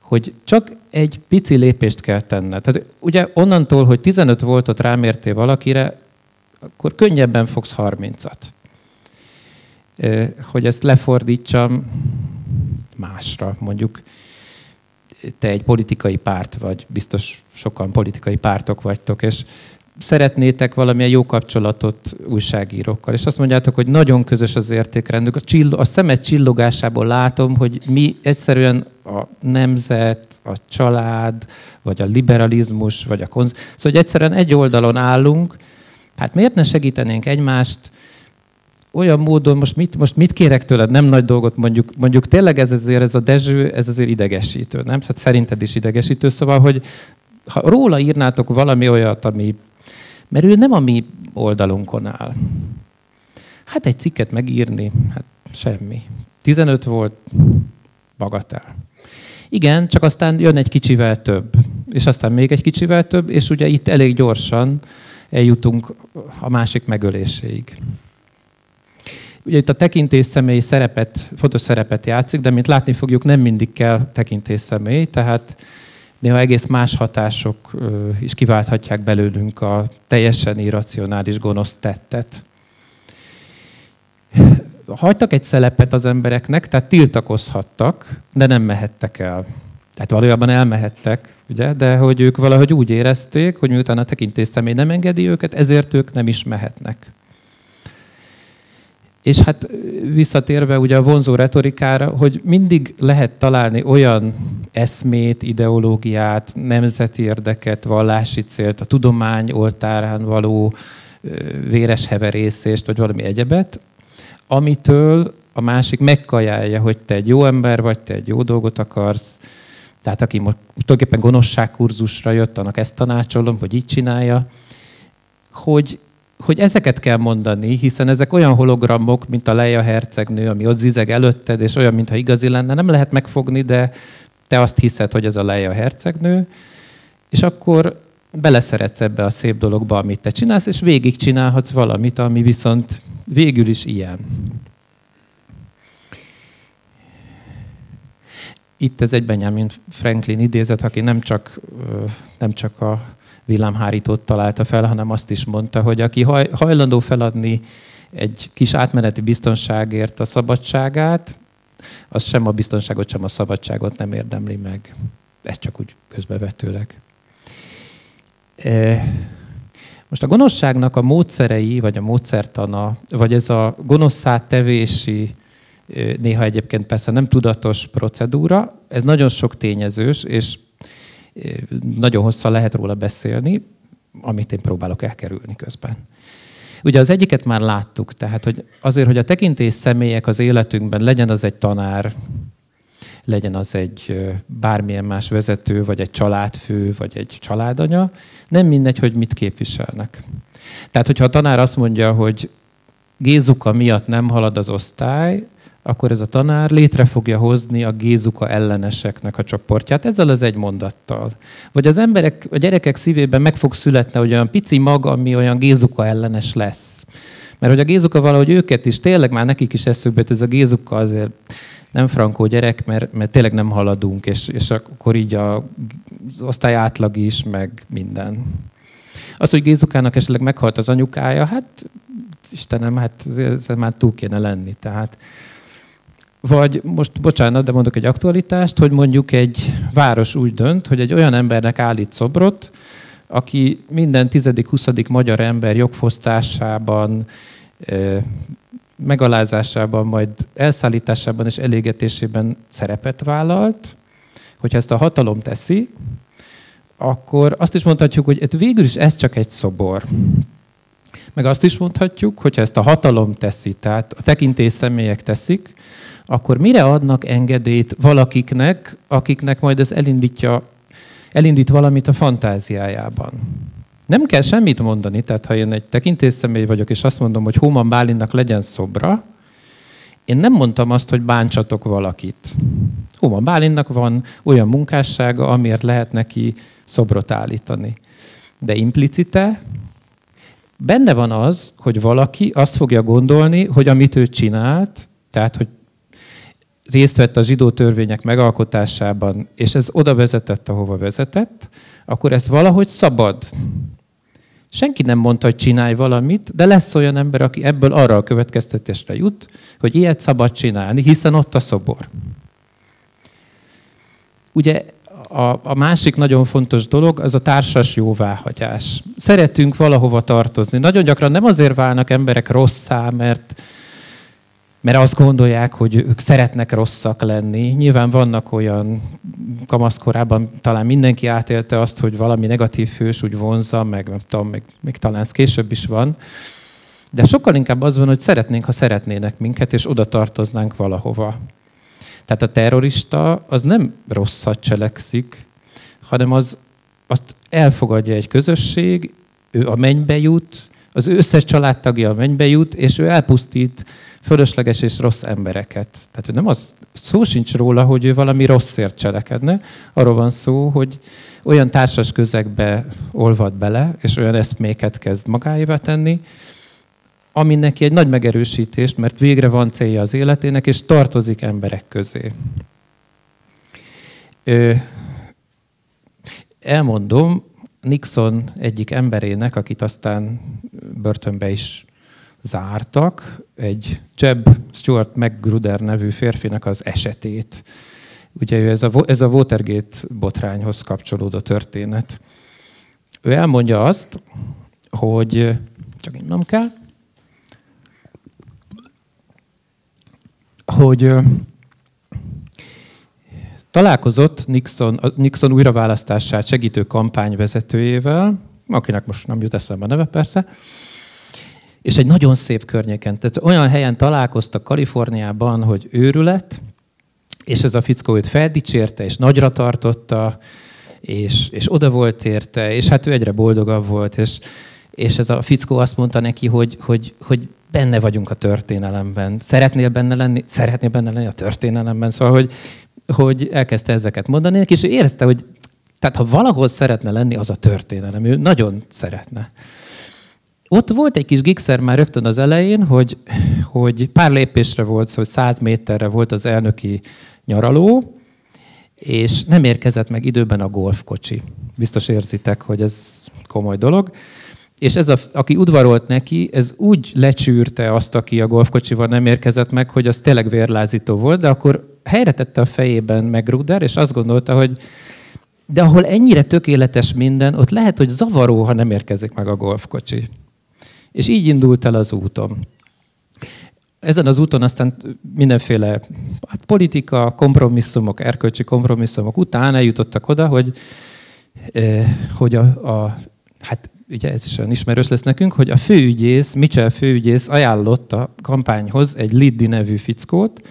hogy csak egy pici lépést kell tenned. Tehát ugye onnantól, hogy 15 voltot rámértél valakire, akkor könnyebben fogsz 30-at hogy ezt lefordítsam másra. Mondjuk te egy politikai párt vagy, biztos sokan politikai pártok vagytok, és szeretnétek valamilyen jó kapcsolatot újságírókkal, és azt mondjátok, hogy nagyon közös az értékrendük. A, csillo- a szemet csillogásából látom, hogy mi egyszerűen a nemzet, a család, vagy a liberalizmus, vagy a konz... Szóval, hogy egyszerűen egy oldalon állunk, hát miért ne segítenénk egymást, olyan módon, most mit, most mit kérek tőled, nem nagy dolgot mondjuk, mondjuk tényleg ez azért, ez a Dezső, ez azért idegesítő, nem? Hát szerinted is idegesítő, szóval, hogy ha róla írnátok valami olyat, ami, mert ő nem a mi oldalunkon áll. Hát egy cikket megírni, hát semmi. 15 volt, bagatál. Igen, csak aztán jön egy kicsivel több, és aztán még egy kicsivel több, és ugye itt elég gyorsan eljutunk a másik megöléséig. Ugye itt a tekintés személy szerepet, fontos szerepet játszik, de mint látni fogjuk, nem mindig kell tekintés személy, tehát néha egész más hatások is kiválthatják belőlünk a teljesen irracionális gonosz tettet. Hagytak egy szelepet az embereknek, tehát tiltakozhattak, de nem mehettek el. Tehát valójában elmehettek, ugye? de hogy ők valahogy úgy érezték, hogy miután a tekintés személy nem engedi őket, ezért ők nem is mehetnek. És hát visszatérve ugye a vonzó retorikára, hogy mindig lehet találni olyan eszmét, ideológiát, nemzeti érdeket, vallási célt, a tudomány oltárán való véres heverészést, vagy valami egyebet, amitől a másik megkajálja, hogy te egy jó ember vagy, te egy jó dolgot akarsz. Tehát aki most tulajdonképpen gonoszságkurzusra jött, annak ezt tanácsolom, hogy így csinálja, hogy hogy ezeket kell mondani, hiszen ezek olyan hologramok, mint a Leia hercegnő, ami ott zizeg előtted, és olyan, mintha igazi lenne, nem lehet megfogni, de te azt hiszed, hogy ez a Leia hercegnő, és akkor beleszeretsz ebbe a szép dologba, amit te csinálsz, és végig csinálhatsz valamit, ami viszont végül is ilyen. Itt ez egy Benjamin Franklin idézet, aki nem csak, nem csak a villámhárítót találta fel, hanem azt is mondta, hogy aki hajlandó feladni egy kis átmeneti biztonságért a szabadságát, az sem a biztonságot, sem a szabadságot nem érdemli meg. Ez csak úgy közbevetőleg. Most a gonoszságnak a módszerei, vagy a módszertana, vagy ez a gonoszszá tevési, néha egyébként persze nem tudatos procedúra, ez nagyon sok tényezős, és nagyon hosszan lehet róla beszélni, amit én próbálok elkerülni közben. Ugye az egyiket már láttuk, tehát hogy azért, hogy a tekintés személyek az életünkben, legyen az egy tanár, legyen az egy bármilyen más vezető, vagy egy családfő, vagy egy családanya, nem mindegy, hogy mit képviselnek. Tehát, hogyha a tanár azt mondja, hogy Gézuka miatt nem halad az osztály, akkor ez a tanár létre fogja hozni a gézuka elleneseknek a csoportját, ezzel az egy mondattal. Vagy az emberek, a gyerekek szívében meg fog születni hogy olyan pici mag, ami olyan gézuka ellenes lesz. Mert hogy a gézuka valahogy őket is, tényleg már nekik is eszükbe, ez a gézuka azért nem frankó gyerek, mert, mert tényleg nem haladunk, és, és akkor így a, az osztály átlag is, meg minden. Az, hogy Gézukának esetleg meghalt az anyukája, hát Istenem, hát ez már túl kéne lenni. Tehát vagy most, bocsánat, de mondok egy aktualitást, hogy mondjuk egy város úgy dönt, hogy egy olyan embernek állít szobrot, aki minden tizedik, huszadik magyar ember jogfosztásában, megalázásában, majd elszállításában és elégetésében szerepet vállalt, hogyha ezt a hatalom teszi, akkor azt is mondhatjuk, hogy végül is ez csak egy szobor. Meg azt is mondhatjuk, hogyha ezt a hatalom teszi, tehát a tekintés személyek teszik, akkor mire adnak engedélyt valakiknek, akiknek majd ez elindítja, elindít valamit a fantáziájában? Nem kell semmit mondani, tehát ha én egy tekintésszemély vagyok, és azt mondom, hogy Hóman Bálinnak legyen szobra, én nem mondtam azt, hogy bántsatok valakit. Hóman Bálinnak van olyan munkássága, amiért lehet neki szobrot állítani. De implicite benne van az, hogy valaki azt fogja gondolni, hogy amit ő csinált, tehát hogy részt vett a zsidó törvények megalkotásában, és ez oda vezetett, ahova vezetett, akkor ezt valahogy szabad. Senki nem mondta, hogy csinálj valamit, de lesz olyan ember, aki ebből arra a következtetésre jut, hogy ilyet szabad csinálni, hiszen ott a szobor. Ugye a, a másik nagyon fontos dolog az a társas jóváhagyás. Szeretünk valahova tartozni. Nagyon gyakran nem azért válnak emberek rosszá, mert, mert azt gondolják, hogy ők szeretnek rosszak lenni. Nyilván vannak olyan kamaszkorában, talán mindenki átélte azt, hogy valami negatív hős úgy vonza, meg nem tudom, meg, még talán ez később is van. De sokkal inkább az van, hogy szeretnénk, ha szeretnének minket, és oda tartoznánk valahova. Tehát a terrorista az nem rosszat cselekszik, hanem az, azt elfogadja egy közösség, ő a mennybe jut, az összes családtagja a mennybe jut, és ő elpusztít fölösleges és rossz embereket. Tehát nem az, szó sincs róla, hogy ő valami rosszért cselekedne. Arról van szó, hogy olyan társas közegbe olvad bele, és olyan eszméket kezd magáévá tenni, ami neki egy nagy megerősítés, mert végre van célja az életének, és tartozik emberek közé. Ö, elmondom, Nixon egyik emberének, akit aztán börtönbe is zártak, egy Jeb Stuart McGruder nevű férfinak az esetét. Ugye ez a, ez a Watergate botrányhoz kapcsolódó történet. Ő elmondja azt, hogy csak innom kell, hogy találkozott Nixon, Nixon újraválasztását segítő kampányvezetőjével, akinek most nem jut eszembe a neve persze, és egy nagyon szép környéken, tehát olyan helyen találkoztak Kaliforniában, hogy őrület, és ez a fickó őt feldicsérte, és nagyra tartotta, és, és oda volt érte, és hát ő egyre boldogabb volt, és, és ez a fickó azt mondta neki, hogy, hogy, hogy benne vagyunk a történelemben. Szeretnél benne lenni? Szeretnél benne lenni a történelemben? Szóval, hogy, hogy elkezdte ezeket mondani, és ő érezte, hogy tehát ha valahol szeretne lenni, az a történelem. Ő nagyon szeretne. Ott volt egy kis gigszer már rögtön az elején, hogy, hogy pár lépésre volt, hogy száz méterre volt az elnöki nyaraló, és nem érkezett meg időben a golfkocsi. Biztos érzitek, hogy ez komoly dolog. És ez, a, aki udvarolt neki, ez úgy lecsűrte azt, aki a golfkocsival nem érkezett meg, hogy az tényleg vérlázító volt, de akkor helyre tette a fejében meg Ruder, és azt gondolta, hogy de ahol ennyire tökéletes minden, ott lehet, hogy zavaró, ha nem érkezik meg a golfkocsi. És így indult el az úton. Ezen az úton aztán mindenféle hát politika, kompromisszumok, erkölcsi kompromisszumok után eljutottak oda, hogy, eh, hogy a, a hát ugye ez is olyan ismerős lesz nekünk, hogy a főügyész, Mitchell főügyész ajánlott a kampányhoz egy Liddi nevű fickót,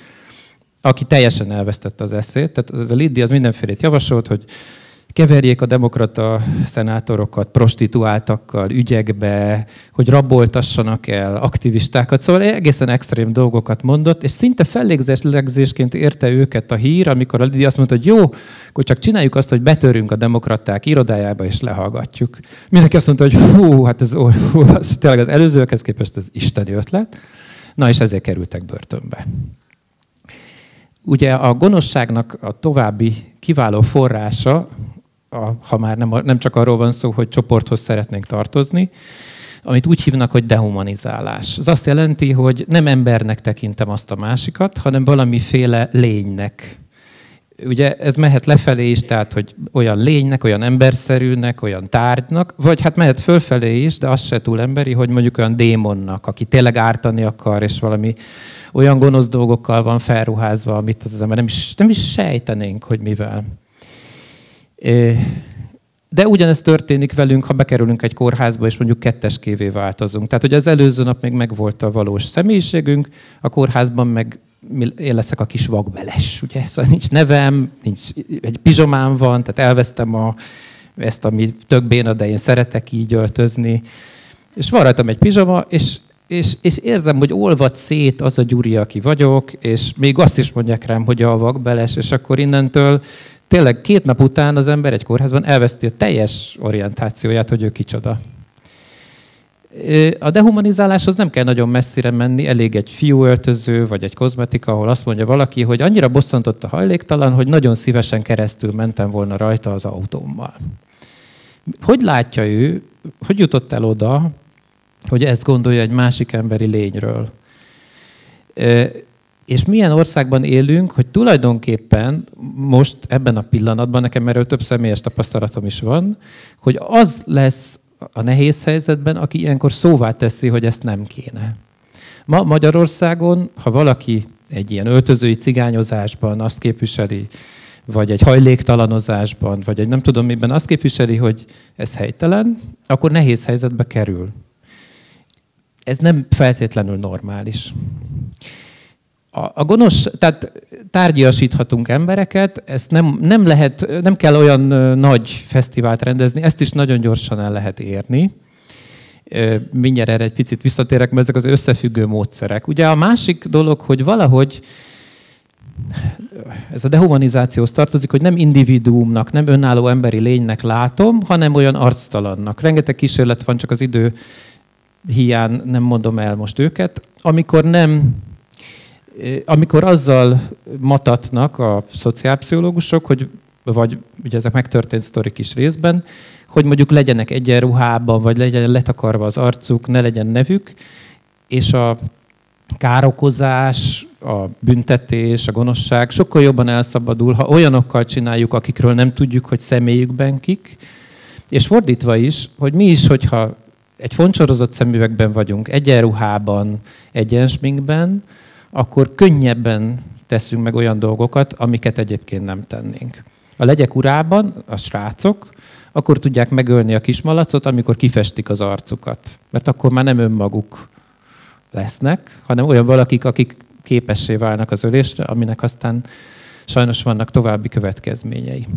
aki teljesen elvesztette az eszét. Tehát ez a Liddi az mindenfélét javasolt, hogy keverjék a demokrata szenátorokat prostituáltakkal ügyekbe, hogy raboltassanak el aktivistákat. Szóval egészen extrém dolgokat mondott, és szinte fellégzésként érte őket a hír, amikor a Lidi azt mondta, hogy jó, akkor csak csináljuk azt, hogy betörünk a demokraták irodájába, és lehallgatjuk. Mindenki azt mondta, hogy fú, hát ez, fú, az, tényleg az előzőkhez képest ez isteni ötlet. Na, és ezért kerültek börtönbe. Ugye a gonoszságnak a további kiváló forrása ha már nem, nem csak arról van szó, hogy csoporthoz szeretnénk tartozni, amit úgy hívnak, hogy dehumanizálás. Az azt jelenti, hogy nem embernek tekintem azt a másikat, hanem valamiféle lénynek. Ugye ez mehet lefelé is, tehát hogy olyan lénynek, olyan emberszerűnek, olyan tárgynak, vagy hát mehet fölfelé is, de az se túl emberi, hogy mondjuk olyan démonnak, aki tényleg ártani akar, és valami olyan gonosz dolgokkal van felruházva, amit az ember nem is, nem is sejtenénk, hogy mivel. De ugyanezt történik velünk, ha bekerülünk egy kórházba, és mondjuk ketteskévé változunk. Tehát, hogy az előző nap még megvolt a valós személyiségünk, a kórházban meg én leszek a kis vakbeles, ugye? Szóval nincs nevem, nincs, egy pizsomám van, tehát elvesztem a, ezt, ami tök béna, de én szeretek így öltözni. És van rajtam egy pizsama, és, és, és érzem, hogy olvad szét az a Gyuri, aki vagyok, és még azt is mondják rám, hogy a vakbeles, és akkor innentől tényleg két nap után az ember egy kórházban elveszti a teljes orientációját, hogy ő kicsoda. A dehumanizáláshoz nem kell nagyon messzire menni, elég egy fiúöltöző, vagy egy kozmetika, ahol azt mondja valaki, hogy annyira bosszantott a hajléktalan, hogy nagyon szívesen keresztül mentem volna rajta az autómmal. Hogy látja ő, hogy jutott el oda, hogy ezt gondolja egy másik emberi lényről? És milyen országban élünk, hogy tulajdonképpen most ebben a pillanatban, nekem erről több személyes tapasztalatom is van, hogy az lesz a nehéz helyzetben, aki ilyenkor szóvá teszi, hogy ezt nem kéne. Ma Magyarországon, ha valaki egy ilyen öltözői cigányozásban azt képviseli, vagy egy hajléktalanozásban, vagy egy nem tudom miben azt képviseli, hogy ez helytelen, akkor nehéz helyzetbe kerül. Ez nem feltétlenül normális a, a gonosz, tehát tárgyiasíthatunk embereket, ezt nem, nem lehet, nem kell olyan nagy fesztivált rendezni, ezt is nagyon gyorsan el lehet érni. Mindjárt erre egy picit visszatérek, mert ezek az összefüggő módszerek. Ugye a másik dolog, hogy valahogy ez a dehumanizációhoz tartozik, hogy nem individuumnak, nem önálló emberi lénynek látom, hanem olyan arctalannak. Rengeteg kísérlet van, csak az idő hiány nem mondom el most őket, amikor nem amikor azzal matatnak a szociálpszichológusok, hogy vagy ugye ezek megtörtént sztorik is részben, hogy mondjuk legyenek egyenruhában, vagy legyen letakarva az arcuk, ne legyen nevük, és a károkozás, a büntetés, a gonoszság sokkal jobban elszabadul, ha olyanokkal csináljuk, akikről nem tudjuk, hogy személyükben kik, és fordítva is, hogy mi is, hogyha egy foncsorozott szemüvegben vagyunk, egyenruhában, egyensminkben, akkor könnyebben teszünk meg olyan dolgokat, amiket egyébként nem tennénk. A legyek urában, a srácok, akkor tudják megölni a kismalacot, amikor kifestik az arcukat. Mert akkor már nem önmaguk lesznek, hanem olyan valakik, akik képessé válnak az ölésre, aminek aztán sajnos vannak további következményei.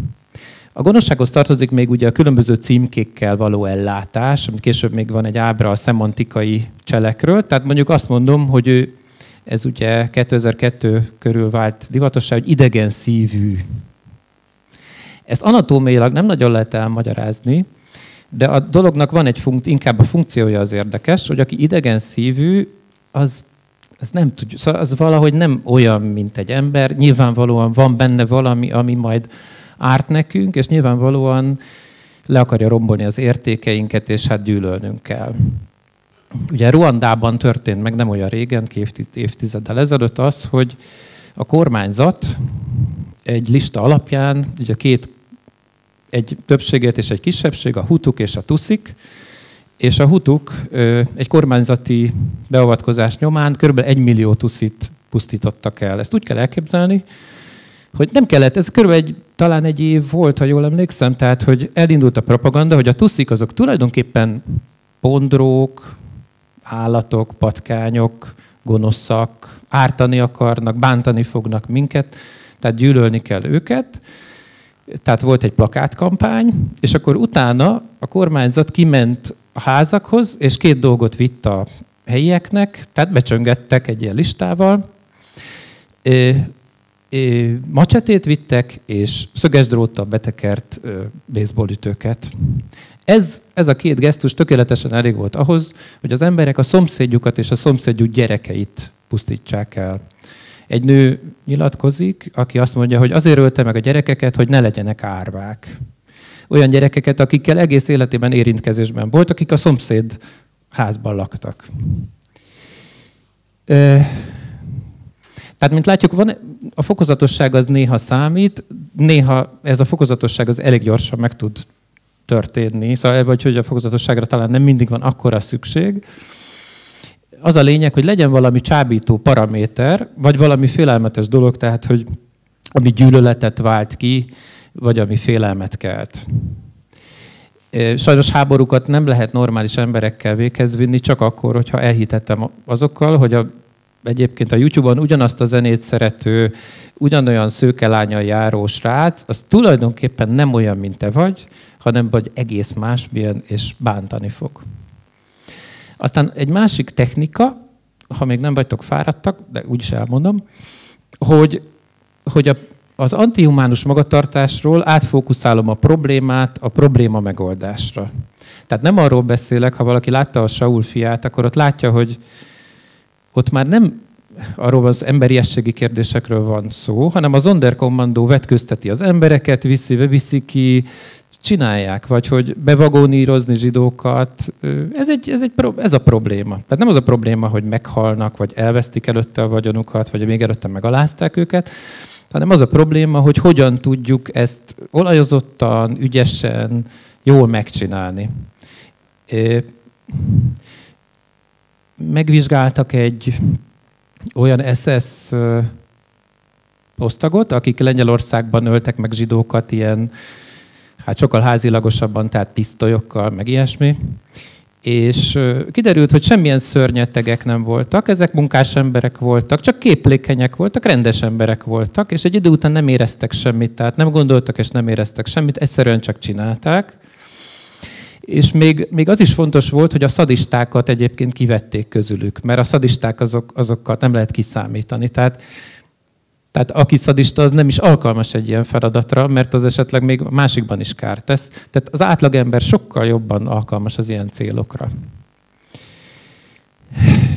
A gonoszsághoz tartozik még ugye a különböző címkékkel való ellátás, amit később még van egy ábra a szemantikai cselekről. Tehát mondjuk azt mondom, hogy ő, ez ugye 2002 körül vált divatossá, hogy idegen szívű. Ezt anatómiailag nem nagyon lehet elmagyarázni, de a dolognak van egy funkt, inkább a funkciója az érdekes, hogy aki idegen szívű, az, az nem tudja, szóval az valahogy nem olyan, mint egy ember. Nyilvánvalóan van benne valami, ami majd árt nekünk, és nyilvánvalóan le akarja rombolni az értékeinket, és hát gyűlölnünk kell. Ugye Ruandában történt meg nem olyan régen, évtizeddel ezelőtt az, hogy a kormányzat egy lista alapján, ugye két, egy többséget és egy kisebbség, a hutuk és a tuszik, és a hutuk egy kormányzati beavatkozás nyomán kb. egy millió tuszit pusztítottak el. Ezt úgy kell elképzelni, hogy nem kellett, ez kb. egy, talán egy év volt, ha jól emlékszem, tehát hogy elindult a propaganda, hogy a tuszik azok tulajdonképpen pondrók, állatok, patkányok, gonoszak, ártani akarnak, bántani fognak minket, tehát gyűlölni kell őket. Tehát volt egy plakátkampány, és akkor utána a kormányzat kiment a házakhoz, és két dolgot vitt a helyieknek, tehát becsöngettek egy ilyen listával, macsetét vittek, és szöges betekert baseballütőket. Ez, ez a két gesztus tökéletesen elég volt ahhoz, hogy az emberek a szomszédjukat és a szomszédjuk gyerekeit pusztítsák el. Egy nő nyilatkozik, aki azt mondja, hogy azért ölte meg a gyerekeket, hogy ne legyenek árvák. Olyan gyerekeket, akikkel egész életében érintkezésben volt, akik a szomszéd házban laktak. Tehát, mint látjuk, van, a fokozatosság az néha számít, néha ez a fokozatosság az elég gyorsan meg tud történni, szóval vagy hogy a fokozatosságra talán nem mindig van akkora szükség. Az a lényeg, hogy legyen valami csábító paraméter, vagy valami félelmetes dolog, tehát hogy ami gyűlöletet vált ki, vagy ami félelmet kelt. Sajnos háborúkat nem lehet normális emberekkel véghez vinni, csak akkor, hogyha elhitettem azokkal, hogy a egyébként a YouTube-on ugyanazt a zenét szerető, ugyanolyan szőkelányal járó srác, az tulajdonképpen nem olyan, mint te vagy, hanem vagy egész másmilyen, és bántani fog. Aztán egy másik technika, ha még nem vagytok fáradtak, de úgyis elmondom, hogy, hogy a, az antihumánus magatartásról átfókuszálom a problémát a probléma megoldásra. Tehát nem arról beszélek, ha valaki látta a Saul fiát, akkor ott látja, hogy ott már nem arról az emberiességi kérdésekről van szó, hanem az Sonderkommando vetközteti az embereket, viszi, viszi ki, csinálják, vagy hogy bevagonírozni zsidókat. Ez, egy, ez, egy, ez a probléma. Tehát nem az a probléma, hogy meghalnak, vagy elvesztik előtte a vagyonukat, vagy még előtte megalázták őket, hanem az a probléma, hogy hogyan tudjuk ezt olajozottan, ügyesen, jól megcsinálni megvizsgáltak egy olyan SS osztagot, akik Lengyelországban öltek meg zsidókat ilyen, hát sokkal házilagosabban, tehát pisztolyokkal, meg ilyesmi. És kiderült, hogy semmilyen szörnyetegek nem voltak, ezek munkás emberek voltak, csak képlékenyek voltak, rendes emberek voltak, és egy idő után nem éreztek semmit, tehát nem gondoltak és nem éreztek semmit, egyszerűen csak csinálták. És még, még az is fontos volt, hogy a szadistákat egyébként kivették közülük, mert a szadisták azok, azokat nem lehet kiszámítani. Tehát, tehát aki szadista, az nem is alkalmas egy ilyen feladatra, mert az esetleg még másikban is kárt tesz. Tehát az átlagember sokkal jobban alkalmas az ilyen célokra.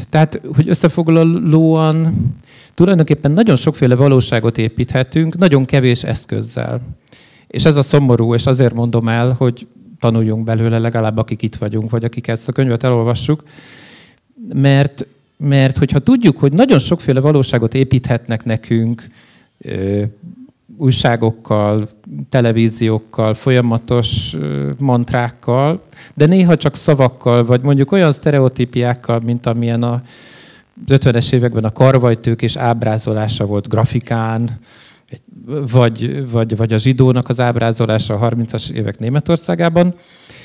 Tehát, hogy összefoglalóan tulajdonképpen nagyon sokféle valóságot építhetünk, nagyon kevés eszközzel. És ez a szomorú, és azért mondom el, hogy tanuljunk belőle, legalább akik itt vagyunk, vagy akik ezt a könyvet elolvassuk, mert, mert hogyha tudjuk, hogy nagyon sokféle valóságot építhetnek nekünk, újságokkal, televíziókkal, folyamatos mantrákkal, de néha csak szavakkal, vagy mondjuk olyan sztereotípiákkal, mint amilyen a 50-es években a karvajtők és ábrázolása volt grafikán, vagy, vagy, vagy a zsidónak az ábrázolása a 30-as évek Németországában.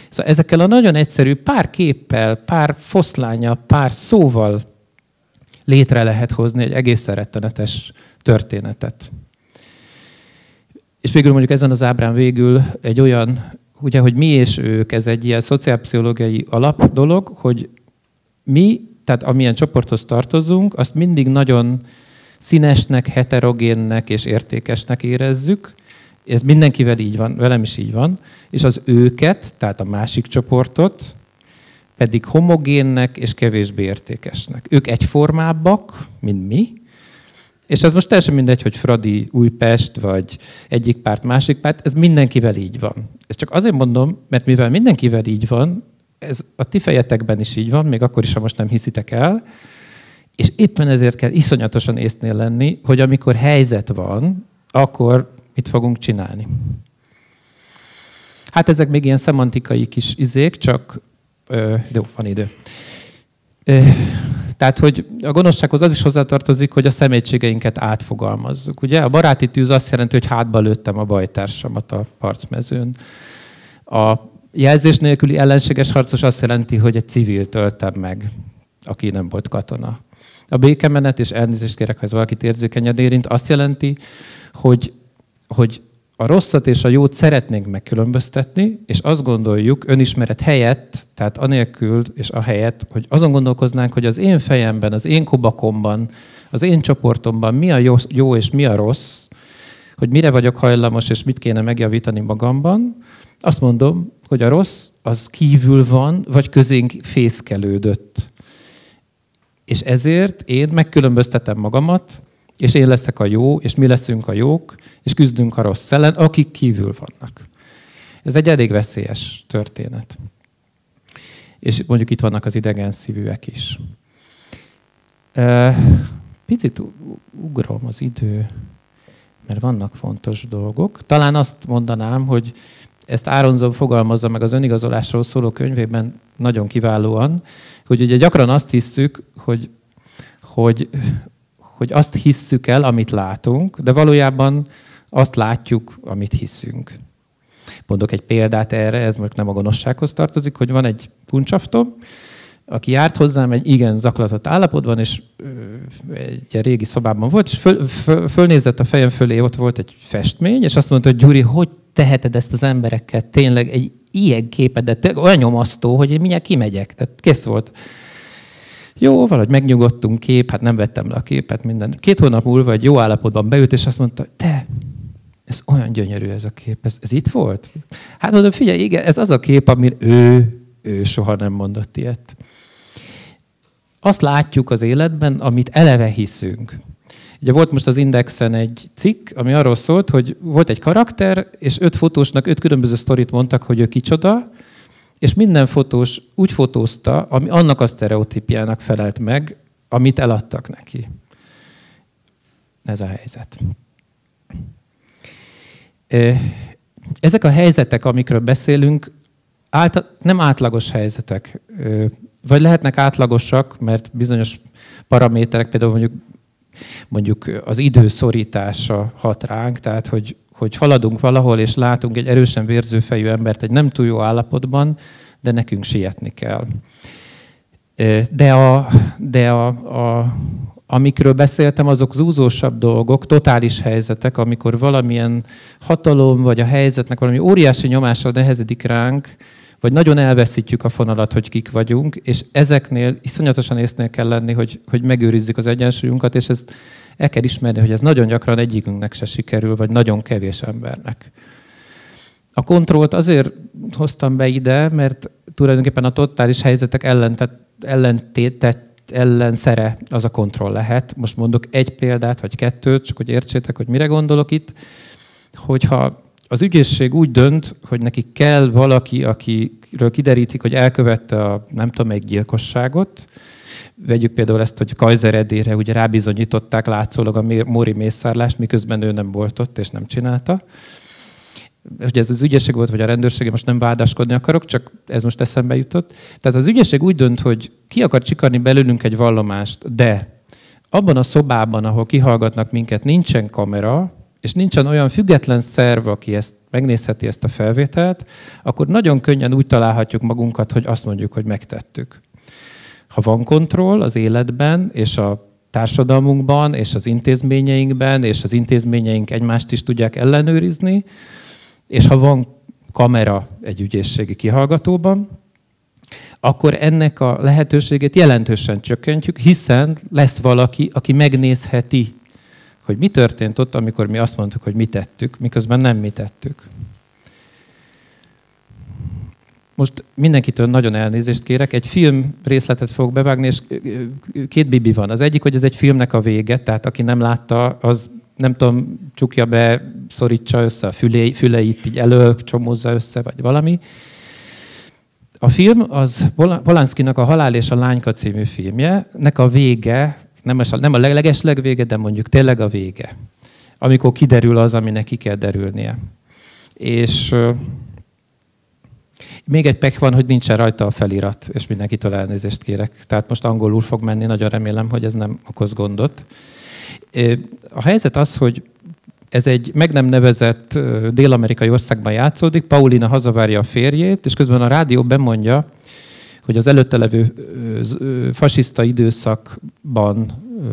Szóval ezekkel a nagyon egyszerű pár képpel, pár foszlánya, pár szóval létre lehet hozni egy egész rettenetes történetet. És végül mondjuk ezen az ábrán végül egy olyan, ugye, hogy mi és ők, ez egy ilyen szociálpszichológiai alap dolog, hogy mi, tehát amilyen csoporthoz tartozunk, azt mindig nagyon színesnek, heterogénnek és értékesnek érezzük. Ez mindenkivel így van, velem is így van. És az őket, tehát a másik csoportot, pedig homogénnek és kevésbé értékesnek. Ők egyformábbak, mint mi, és ez most teljesen mindegy, hogy Fradi, Újpest, vagy egyik párt, másik párt, ez mindenkivel így van. Ezt csak azért mondom, mert mivel mindenkivel így van, ez a ti fejetekben is így van, még akkor is, ha most nem hiszitek el, és éppen ezért kell iszonyatosan észnél lenni, hogy amikor helyzet van, akkor mit fogunk csinálni. Hát ezek még ilyen szemantikai kis izék, csak ö, jó, van idő. Tehát, hogy a gonoszsághoz az is hozzátartozik, hogy a személységeinket átfogalmazzuk. Ugye a baráti tűz azt jelenti, hogy hátba lőttem a bajtársamat a harcmezőn. A jelzés nélküli ellenséges harcos azt jelenti, hogy egy civil töltem meg, aki nem volt katona. A békemenet, és elnézést kérek, ha ez valakit érzékenyed érint, azt jelenti, hogy, hogy a rosszat és a jót szeretnénk megkülönböztetni, és azt gondoljuk önismeret helyett, tehát anélkül és a helyett, hogy azon gondolkoznánk, hogy az én fejemben, az én kubakomban, az én csoportomban mi a jó, és mi a rossz, hogy mire vagyok hajlamos, és mit kéne megjavítani magamban, azt mondom, hogy a rossz az kívül van, vagy közénk fészkelődött. És ezért én megkülönböztetem magamat, és én leszek a jó, és mi leszünk a jók, és küzdünk a rossz ellen, akik kívül vannak. Ez egy elég veszélyes történet. És mondjuk itt vannak az idegen szívűek is. Picit ugrom az idő, mert vannak fontos dolgok. Talán azt mondanám, hogy ezt Áronzon fogalmazza meg az önigazolásról szóló könyvében nagyon kiválóan, hogy ugye gyakran azt hisszük, hogy, hogy hogy azt hisszük el, amit látunk, de valójában azt látjuk, amit hiszünk. Mondok egy példát erre, ez most nem a gonoszsághoz tartozik, hogy van egy kuncsaftom, aki járt hozzám egy igen zaklatott állapotban, és egy régi szobában volt, és föl, föl, fölnézett a fejem fölé, ott volt egy festmény, és azt mondta, hogy Gyuri, hogy teheted ezt az emberekkel? Tényleg egy ilyen képet, de olyan nyomasztó, hogy én mindjárt kimegyek. Tehát kész volt. Jó, valahogy megnyugodtunk kép, hát nem vettem le a képet, minden. Két hónap múlva egy jó állapotban beült, és azt mondta, te, ez olyan gyönyörű ez a kép, ez, ez itt volt? Hát mondom, figyelj, igen, ez az a kép, amir ő, ő soha nem mondott ilyet. Azt látjuk az életben, amit eleve hiszünk. Ugye volt most az Indexen egy cikk, ami arról szólt, hogy volt egy karakter, és öt fotósnak öt különböző sztorit mondtak, hogy ő kicsoda, és minden fotós úgy fotózta, ami annak a sztereotípiának felelt meg, amit eladtak neki. Ez a helyzet. Ezek a helyzetek, amikről beszélünk, nem átlagos helyzetek. Vagy lehetnek átlagosak, mert bizonyos paraméterek, például mondjuk, mondjuk az időszorítása hat ránk, tehát hogy hogy haladunk valahol, és látunk egy erősen vérzőfejű embert egy nem túl jó állapotban, de nekünk sietni kell. De, a, de a, a, amikről beszéltem, azok zúzósabb dolgok, totális helyzetek, amikor valamilyen hatalom, vagy a helyzetnek valami óriási nyomással nehezedik ránk, vagy nagyon elveszítjük a fonalat, hogy kik vagyunk, és ezeknél iszonyatosan észnél kell lenni, hogy, hogy megőrizzük az egyensúlyunkat, és ezt el kell ismerni, hogy ez nagyon gyakran egyikünknek se sikerül, vagy nagyon kevés embernek. A kontrollt azért hoztam be ide, mert tulajdonképpen a totális helyzetek ellentétet, ellenszere az a kontroll lehet. Most mondok egy példát, vagy kettőt, csak hogy értsétek, hogy mire gondolok itt. Hogyha az ügyészség úgy dönt, hogy neki kell valaki, akiről kiderítik, hogy elkövette a nem tudom egy gyilkosságot. Vegyük például ezt, hogy Kajzer Edére ugye rábizonyították látszólag a Móri mészárlást, miközben ő nem volt ott és nem csinálta. Ugye ez az ügyesség volt, vagy a rendőrség, most nem vádaskodni akarok, csak ez most eszembe jutott. Tehát az ügyesség úgy dönt, hogy ki akar csikarni belőlünk egy vallomást, de abban a szobában, ahol kihallgatnak minket, nincsen kamera, és nincsen olyan független szerv, aki ezt megnézheti ezt a felvételt, akkor nagyon könnyen úgy találhatjuk magunkat, hogy azt mondjuk, hogy megtettük. Ha van kontroll az életben, és a társadalmunkban, és az intézményeinkben, és az intézményeink egymást is tudják ellenőrizni, és ha van kamera egy ügyészségi kihallgatóban, akkor ennek a lehetőségét jelentősen csökkentjük, hiszen lesz valaki, aki megnézheti hogy mi történt ott, amikor mi azt mondtuk, hogy mi tettük, miközben nem mi tettük. Most mindenkitől nagyon elnézést kérek. Egy film részletet fogok bevágni, és két bibi van. Az egyik, hogy ez egy filmnek a vége, tehát aki nem látta, az nem tudom, csukja be, szorítsa össze a fülei, füleit, így elő csomózza össze, vagy valami. A film az Polanskinak a Halál és a Lányka című filmje. Nek a vége nem a, nem a leges legvége, de mondjuk tényleg a vége. Amikor kiderül az, ami neki kell derülnie. És még egy pek van, hogy nincsen rajta a felirat, és mindenkitől elnézést kérek. Tehát most angolul fog menni, nagyon remélem, hogy ez nem okoz gondot. A helyzet az, hogy ez egy meg nem nevezett dél-amerikai országban játszódik, Paulina hazavárja a férjét, és közben a rádió bemondja, hogy az előtte levő fasiszta időszakban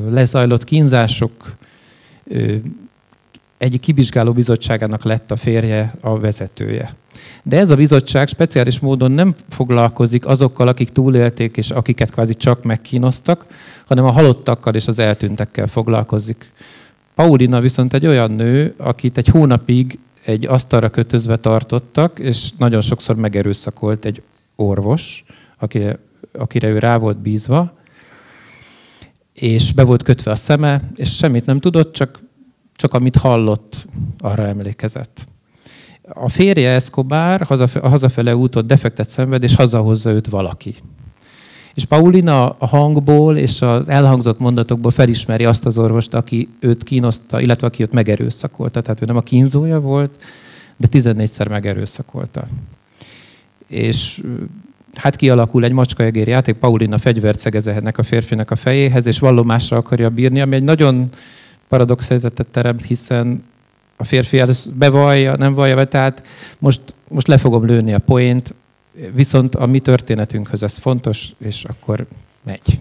lezajlott kínzások egyik kivizsgáló bizottságának lett a férje a vezetője. De ez a bizottság speciális módon nem foglalkozik azokkal, akik túlélték, és akiket kvázi csak megkínoztak, hanem a halottakkal és az eltűntekkel foglalkozik. Paulina viszont egy olyan nő, akit egy hónapig egy asztalra kötözve tartottak, és nagyon sokszor megerőszakolt egy orvos, akire, akire ő rá volt bízva, és be volt kötve a szeme, és semmit nem tudott, csak, csak amit hallott, arra emlékezett. A férje Escobar a hazafele útot defektet szenved, és hazahozza őt valaki. És Paulina a hangból és az elhangzott mondatokból felismeri azt az orvost, aki őt kínoszta, illetve aki őt megerőszakolta. Tehát ő nem a kínzója volt, de 14-szer megerőszakolta. És hát kialakul egy macskaegér játék, Paulina fegyvert szegez ennek a férfinek a fejéhez, és vallomásra akarja bírni, ami egy nagyon paradox helyzetet teremt, hiszen a férfi ezt bevallja, nem vallja be, tehát most, most le fogom lőni a poént, viszont a mi történetünkhöz ez fontos, és akkor megy.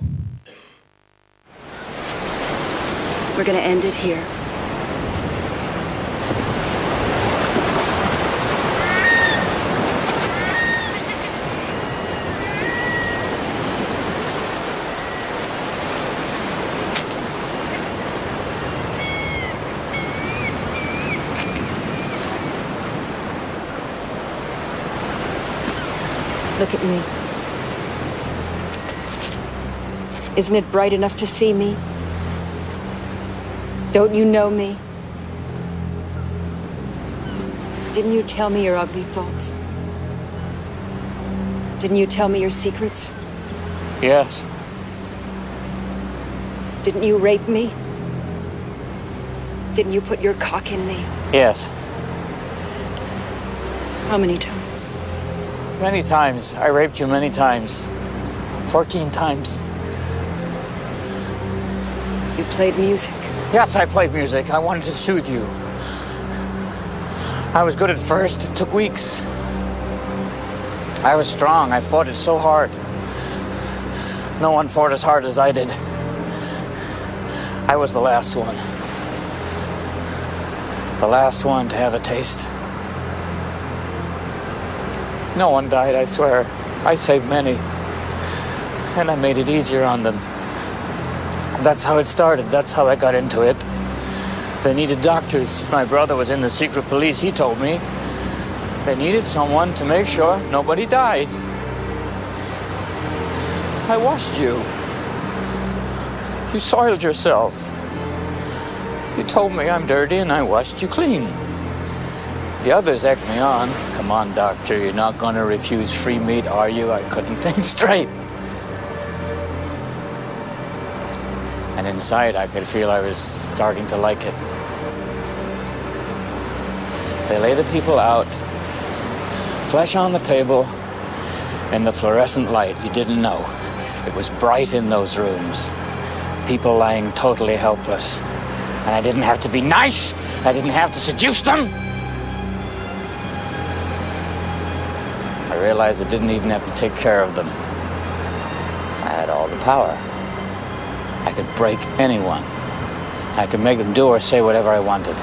We're gonna end it here. Look at me. Isn't it bright enough to see me? Don't you know me? Didn't you tell me your ugly thoughts? Didn't you tell me your secrets? Yes. Didn't you rape me? Didn't you put your cock in me? Yes. How many times? Many times. I raped you many times. 14 times. You played music? Yes, I played music. I wanted to soothe you. I was good at first. It took weeks. I was strong. I fought it so hard. No one fought as hard as I did. I was the last one. The last one to have a taste. No one died, I swear. I saved many. And I made it easier on them. That's how it started. That's how I got into it. They needed doctors. My brother was in the secret police, he told me. They needed someone to make sure nobody died. I washed you. You soiled yourself. You told me I'm dirty and I washed you clean. The others egged me on. Come on, doctor, you're not going to refuse free meat, are you? I couldn't [LAUGHS] think straight. And inside, I could feel I was starting to like it. They lay the people out, flesh on the table, in the fluorescent light. You didn't know. It was bright in those rooms. People lying totally helpless. And I didn't have to be nice. I didn't have to seduce them. I realized I didn't even have to take care of them. I had all the power. I could break anyone. I could make them do or say whatever I wanted.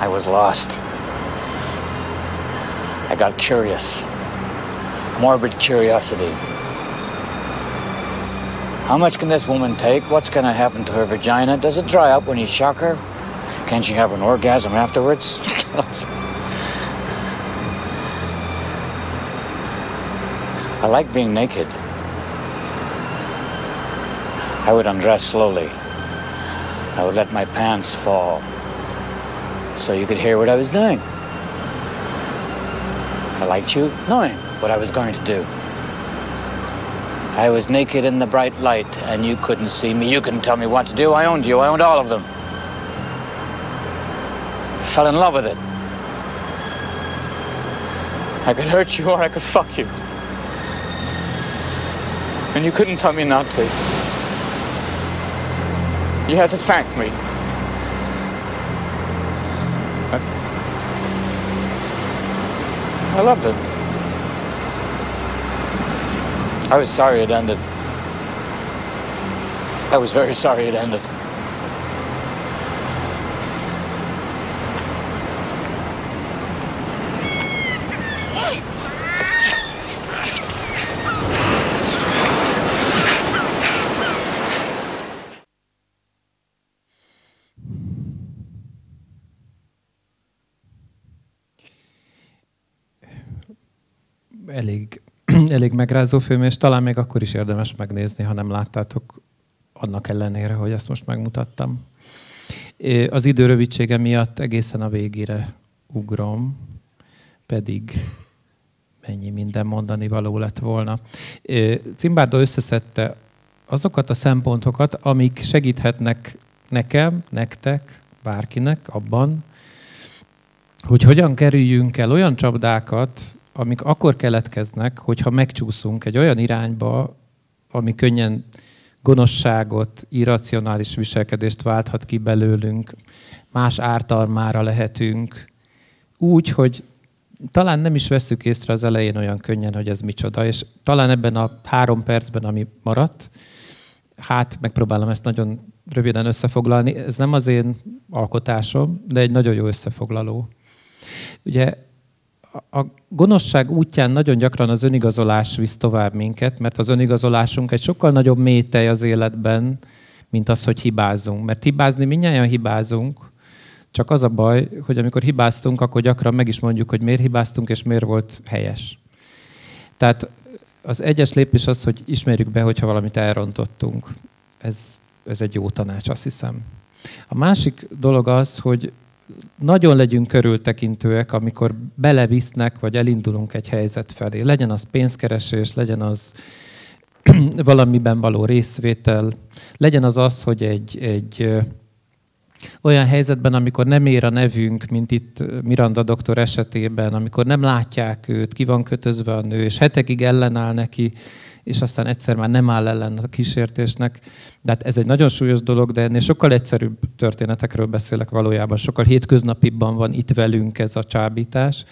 I was lost. I got curious. Morbid curiosity. How much can this woman take? What's going to happen to her vagina? Does it dry up when you shock her? Can she have an orgasm afterwards? [LAUGHS] I like being naked. I would undress slowly. I would let my pants fall so you could hear what I was doing. I liked you knowing what I was going to do. I was naked in the bright light and you couldn't see me. You couldn't tell me what to do. I owned you. I owned all of them. I fell in love with it. I could hurt you or I could fuck you. And you couldn't tell me not to. You had to thank me. I, loved it. I was sorry it ended. I was very sorry it ended. Elég megrázó film, és talán még akkor is érdemes megnézni, ha nem láttátok, annak ellenére, hogy ezt most megmutattam. Az idő rövidsége miatt egészen a végére ugrom, pedig mennyi minden mondani való lett volna. Cimbárda összeszedte azokat a szempontokat, amik segíthetnek nekem, nektek, bárkinek abban, hogy hogyan kerüljünk el olyan csapdákat, amik akkor keletkeznek, hogyha megcsúszunk egy olyan irányba, ami könnyen gonoszságot, irracionális viselkedést válthat ki belőlünk, más ártalmára lehetünk, úgy, hogy talán nem is veszük észre az elején olyan könnyen, hogy ez micsoda, és talán ebben a három percben, ami maradt, hát megpróbálom ezt nagyon röviden összefoglalni. Ez nem az én alkotásom, de egy nagyon jó összefoglaló. Ugye a gonoszság útján nagyon gyakran az önigazolás visz tovább minket, mert az önigazolásunk egy sokkal nagyobb métej az életben, mint az, hogy hibázunk. Mert hibázni mindjárt hibázunk, csak az a baj, hogy amikor hibáztunk, akkor gyakran meg is mondjuk, hogy miért hibáztunk, és miért volt helyes. Tehát az egyes lépés az, hogy ismerjük be, hogyha valamit elrontottunk. Ez, ez egy jó tanács, azt hiszem. A másik dolog az, hogy nagyon legyünk körültekintőek, amikor belevisznek, vagy elindulunk egy helyzet felé. Legyen az pénzkeresés, legyen az [CLEARS THROAT] valamiben való részvétel, legyen az az, hogy egy, egy olyan helyzetben, amikor nem ér a nevünk, mint itt Miranda doktor esetében, amikor nem látják őt, ki van kötözve a nő, és hetekig ellenáll neki, és aztán egyszer már nem áll ellen a kísértésnek. De hát ez egy nagyon súlyos dolog, de ennél sokkal egyszerűbb történetekről beszélek valójában, sokkal hétköznapibban van itt velünk ez a csábítás.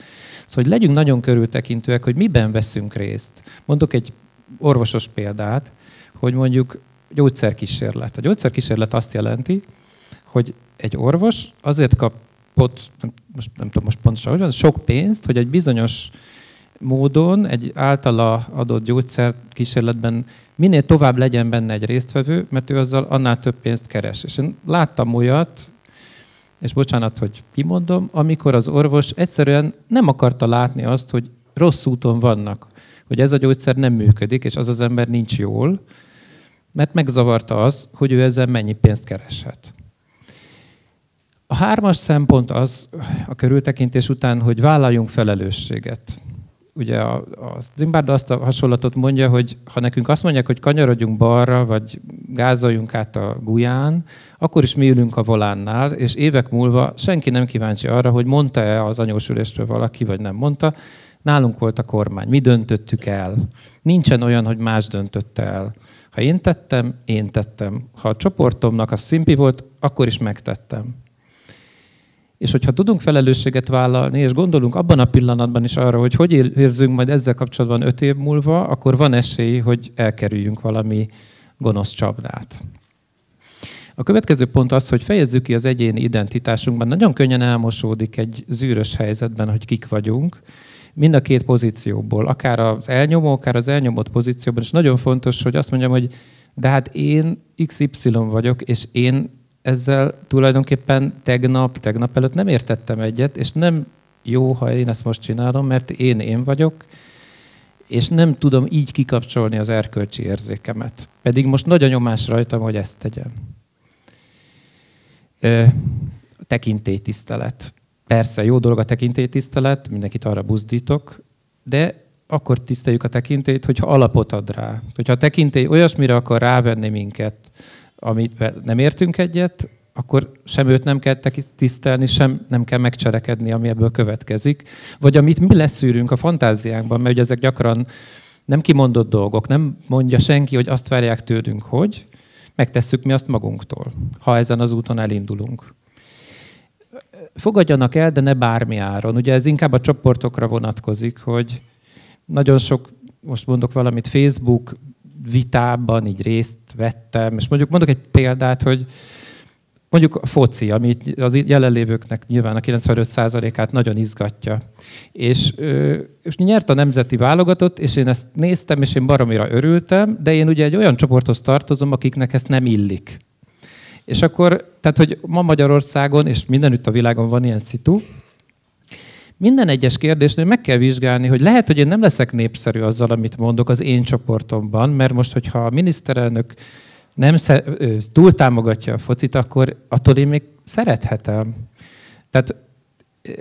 Szóval, hogy legyünk nagyon körültekintőek, hogy miben veszünk részt. Mondok egy orvosos példát, hogy mondjuk gyógyszerkísérlet. A gyógyszerkísérlet azt jelenti, hogy egy orvos azért kapott, most nem tudom most pontosan, hogy van, sok pénzt, hogy egy bizonyos módon egy általa adott gyógyszer kísérletben minél tovább legyen benne egy résztvevő, mert ő azzal annál több pénzt keres. És én láttam olyat, és bocsánat, hogy kimondom, amikor az orvos egyszerűen nem akarta látni azt, hogy rossz úton vannak, hogy ez a gyógyszer nem működik, és az az ember nincs jól, mert megzavarta az, hogy ő ezzel mennyi pénzt kereshet. A hármas szempont az a körültekintés után, hogy vállaljunk felelősséget. Ugye a, a Zimbardo azt a hasonlatot mondja, hogy ha nekünk azt mondják, hogy kanyarodjunk balra, vagy gázoljunk át a Guján, akkor is mi ülünk a volánnál, és évek múlva senki nem kíváncsi arra, hogy mondta-e az anyósülésről valaki, vagy nem mondta. Nálunk volt a kormány, mi döntöttük el. Nincsen olyan, hogy más döntötte el. Ha én tettem, én tettem. Ha a csoportomnak a szimpi volt, akkor is megtettem. És hogyha tudunk felelősséget vállalni, és gondolunk abban a pillanatban is arra, hogy hogy érzünk majd ezzel kapcsolatban öt év múlva, akkor van esély, hogy elkerüljünk valami gonosz csapdát. A következő pont az, hogy fejezzük ki az egyéni identitásunkban. Nagyon könnyen elmosódik egy zűrös helyzetben, hogy kik vagyunk, mind a két pozícióból, akár az elnyomó, akár az elnyomott pozícióban, és nagyon fontos, hogy azt mondjam, hogy de hát én XY vagyok, és én ezzel tulajdonképpen tegnap, tegnap előtt nem értettem egyet, és nem jó, ha én ezt most csinálom, mert én én vagyok, és nem tudom így kikapcsolni az erkölcsi érzékemet. Pedig most nagy a nyomás rajtam, hogy ezt tegyem. Tekintélytisztelet. Persze, jó dolog a tekintélytisztelet, mindenkit arra buzdítok, de akkor tiszteljük a tekintélyt, hogyha alapot ad rá. Hogyha a tekintély olyasmire akar rávenni minket, amit nem értünk egyet, akkor sem őt nem kell tisztelni, sem nem kell megcserekedni, ami ebből következik. Vagy amit mi leszűrünk a fantáziánkban, mert ugye ezek gyakran nem kimondott dolgok, nem mondja senki, hogy azt várják tőlünk, hogy megtesszük mi azt magunktól, ha ezen az úton elindulunk. Fogadjanak el, de ne bármi áron. Ugye ez inkább a csoportokra vonatkozik, hogy nagyon sok, most mondok valamit, Facebook vitában így részt vettem, és mondjuk mondok egy példát, hogy mondjuk a foci, ami az jelenlévőknek nyilván a 95%-át nagyon izgatja. És, és nyert a nemzeti válogatott, és én ezt néztem, és én baromira örültem, de én ugye egy olyan csoporthoz tartozom, akiknek ezt nem illik. És akkor, tehát hogy ma Magyarországon, és mindenütt a világon van ilyen szitu, minden egyes kérdésnél meg kell vizsgálni, hogy lehet, hogy én nem leszek népszerű azzal, amit mondok az én csoportomban, mert most, hogyha a miniszterelnök nem túl támogatja a focit, akkor attól én még szerethetem. Tehát,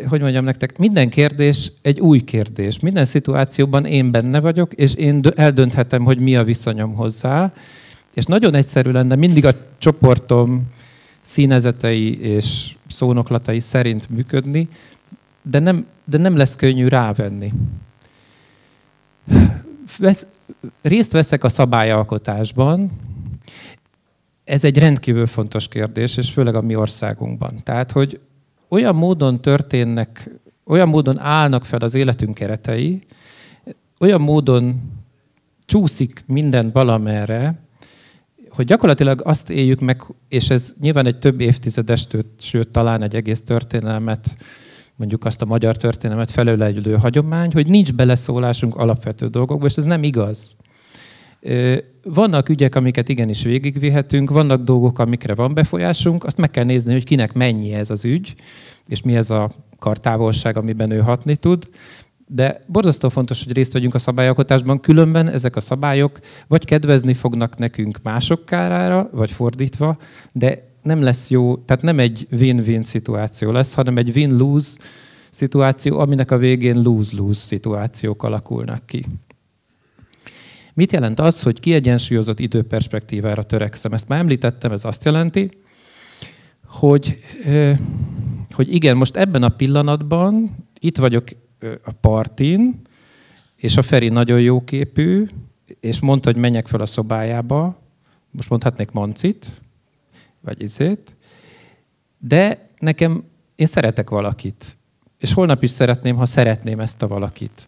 hogy mondjam nektek, minden kérdés egy új kérdés. Minden szituációban én benne vagyok, és én eldönthetem, hogy mi a viszonyom hozzá. És nagyon egyszerű lenne mindig a csoportom színezetei és szónoklatai szerint működni, de nem, de nem lesz könnyű rávenni. Vesz, részt veszek a szabályalkotásban, ez egy rendkívül fontos kérdés, és főleg a mi országunkban. Tehát, hogy olyan módon történnek, olyan módon állnak fel az életünk keretei, olyan módon csúszik minden valamerre, hogy gyakorlatilag azt éljük meg, és ez nyilván egy több évtizedes, sőt talán egy egész történelmet mondjuk azt a magyar történelmet felölelő hagyomány, hogy nincs beleszólásunk alapvető dolgokba, és ez nem igaz. Vannak ügyek, amiket igenis végigvihetünk, vannak dolgok, amikre van befolyásunk, azt meg kell nézni, hogy kinek mennyi ez az ügy, és mi ez a kartávolság, amiben ő hatni tud. De borzasztó fontos, hogy részt vegyünk a szabályalkotásban, különben ezek a szabályok vagy kedvezni fognak nekünk mások kárára, vagy fordítva, de nem lesz jó, tehát nem egy win-win szituáció lesz, hanem egy win-lose szituáció, aminek a végén lose-lose szituációk alakulnak ki. Mit jelent az, hogy kiegyensúlyozott időperspektívára törekszem? Ezt már említettem, ez azt jelenti, hogy, hogy igen, most ebben a pillanatban itt vagyok a partin, és a Feri nagyon jó képű, és mondta, hogy menjek fel a szobájába, most mondhatnék Mancit, vagy izét, de nekem, én szeretek valakit. És holnap is szeretném, ha szeretném ezt a valakit.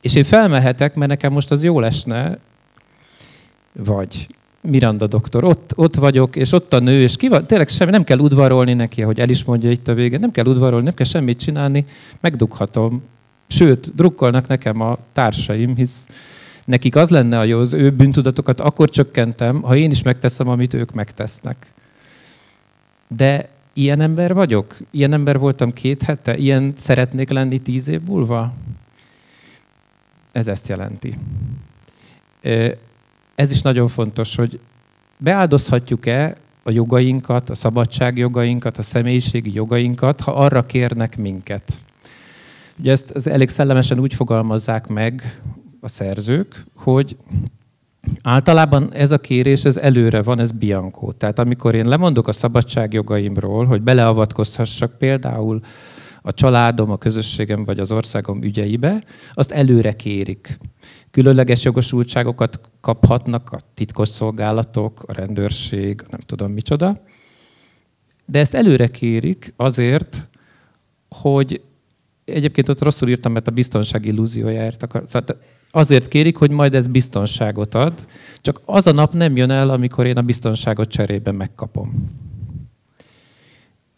És én felmehetek, mert nekem most az jó lesne, vagy Miranda doktor, ott, ott vagyok, és ott a nő, és ki van, tényleg semmi, nem kell udvarolni neki, hogy el is mondja itt a vége, nem kell udvarolni, nem kell semmit csinálni, megdughatom. Sőt, drukkolnak nekem a társaim, hisz nekik az lenne a jó, az ő bűntudatokat akkor csökkentem, ha én is megteszem, amit ők megtesznek. De ilyen ember vagyok? Ilyen ember voltam két hete? Ilyen szeretnék lenni tíz év múlva? Ez ezt jelenti. Ez is nagyon fontos, hogy beáldozhatjuk-e a jogainkat, a szabadságjogainkat, a személyiségi jogainkat, ha arra kérnek minket. Ugye ezt, ezt elég szellemesen úgy fogalmazzák meg a szerzők, hogy Általában ez a kérés, ez előre van, ez bianco. Tehát amikor én lemondok a szabadságjogaimról, hogy beleavatkozhassak például a családom, a közösségem vagy az országom ügyeibe, azt előre kérik. Különleges jogosultságokat kaphatnak a titkos szolgálatok, a rendőrség, nem tudom micsoda. De ezt előre kérik azért, hogy egyébként ott rosszul írtam, mert a biztonság illúziójáért akar. Szóval azért kérik, hogy majd ez biztonságot ad, csak az a nap nem jön el, amikor én a biztonságot cserébe megkapom.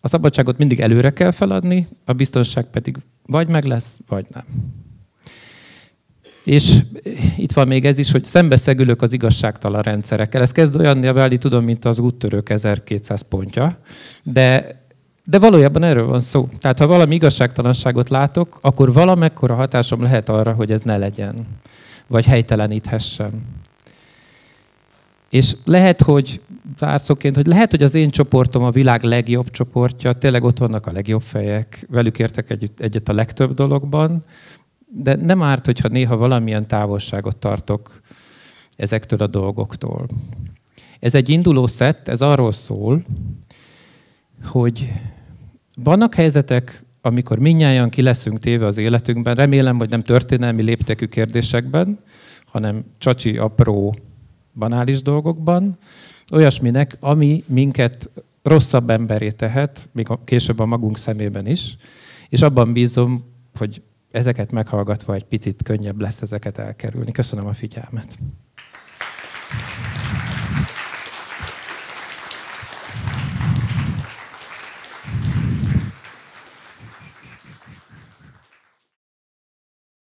A szabadságot mindig előre kell feladni, a biztonság pedig vagy meg lesz, vagy nem. És itt van még ez is, hogy szembeszegülök az igazságtalan rendszerekkel. Ez kezd olyannia válni, tudom, mint az úttörők 1200 pontja, de de valójában erről van szó. Tehát ha valami igazságtalanságot látok, akkor valamekkora hatásom lehet arra, hogy ez ne legyen, vagy helyteleníthessen. És lehet, hogy zárszóként, hogy lehet, hogy az én csoportom a világ legjobb csoportja, tényleg ott vannak a legjobb fejek, velük értek együtt, egyet a legtöbb dologban, de nem árt, hogyha néha valamilyen távolságot tartok ezektől a dolgoktól. Ez egy induló szett, ez arról szól, hogy vannak helyzetek, amikor minnyáján ki leszünk téve az életünkben, remélem, hogy nem történelmi léptekű kérdésekben, hanem csacsi, apró, banális dolgokban, olyasminek, ami minket rosszabb emberé tehet, még később a magunk szemében is, és abban bízom, hogy ezeket meghallgatva egy picit könnyebb lesz ezeket elkerülni. Köszönöm a figyelmet.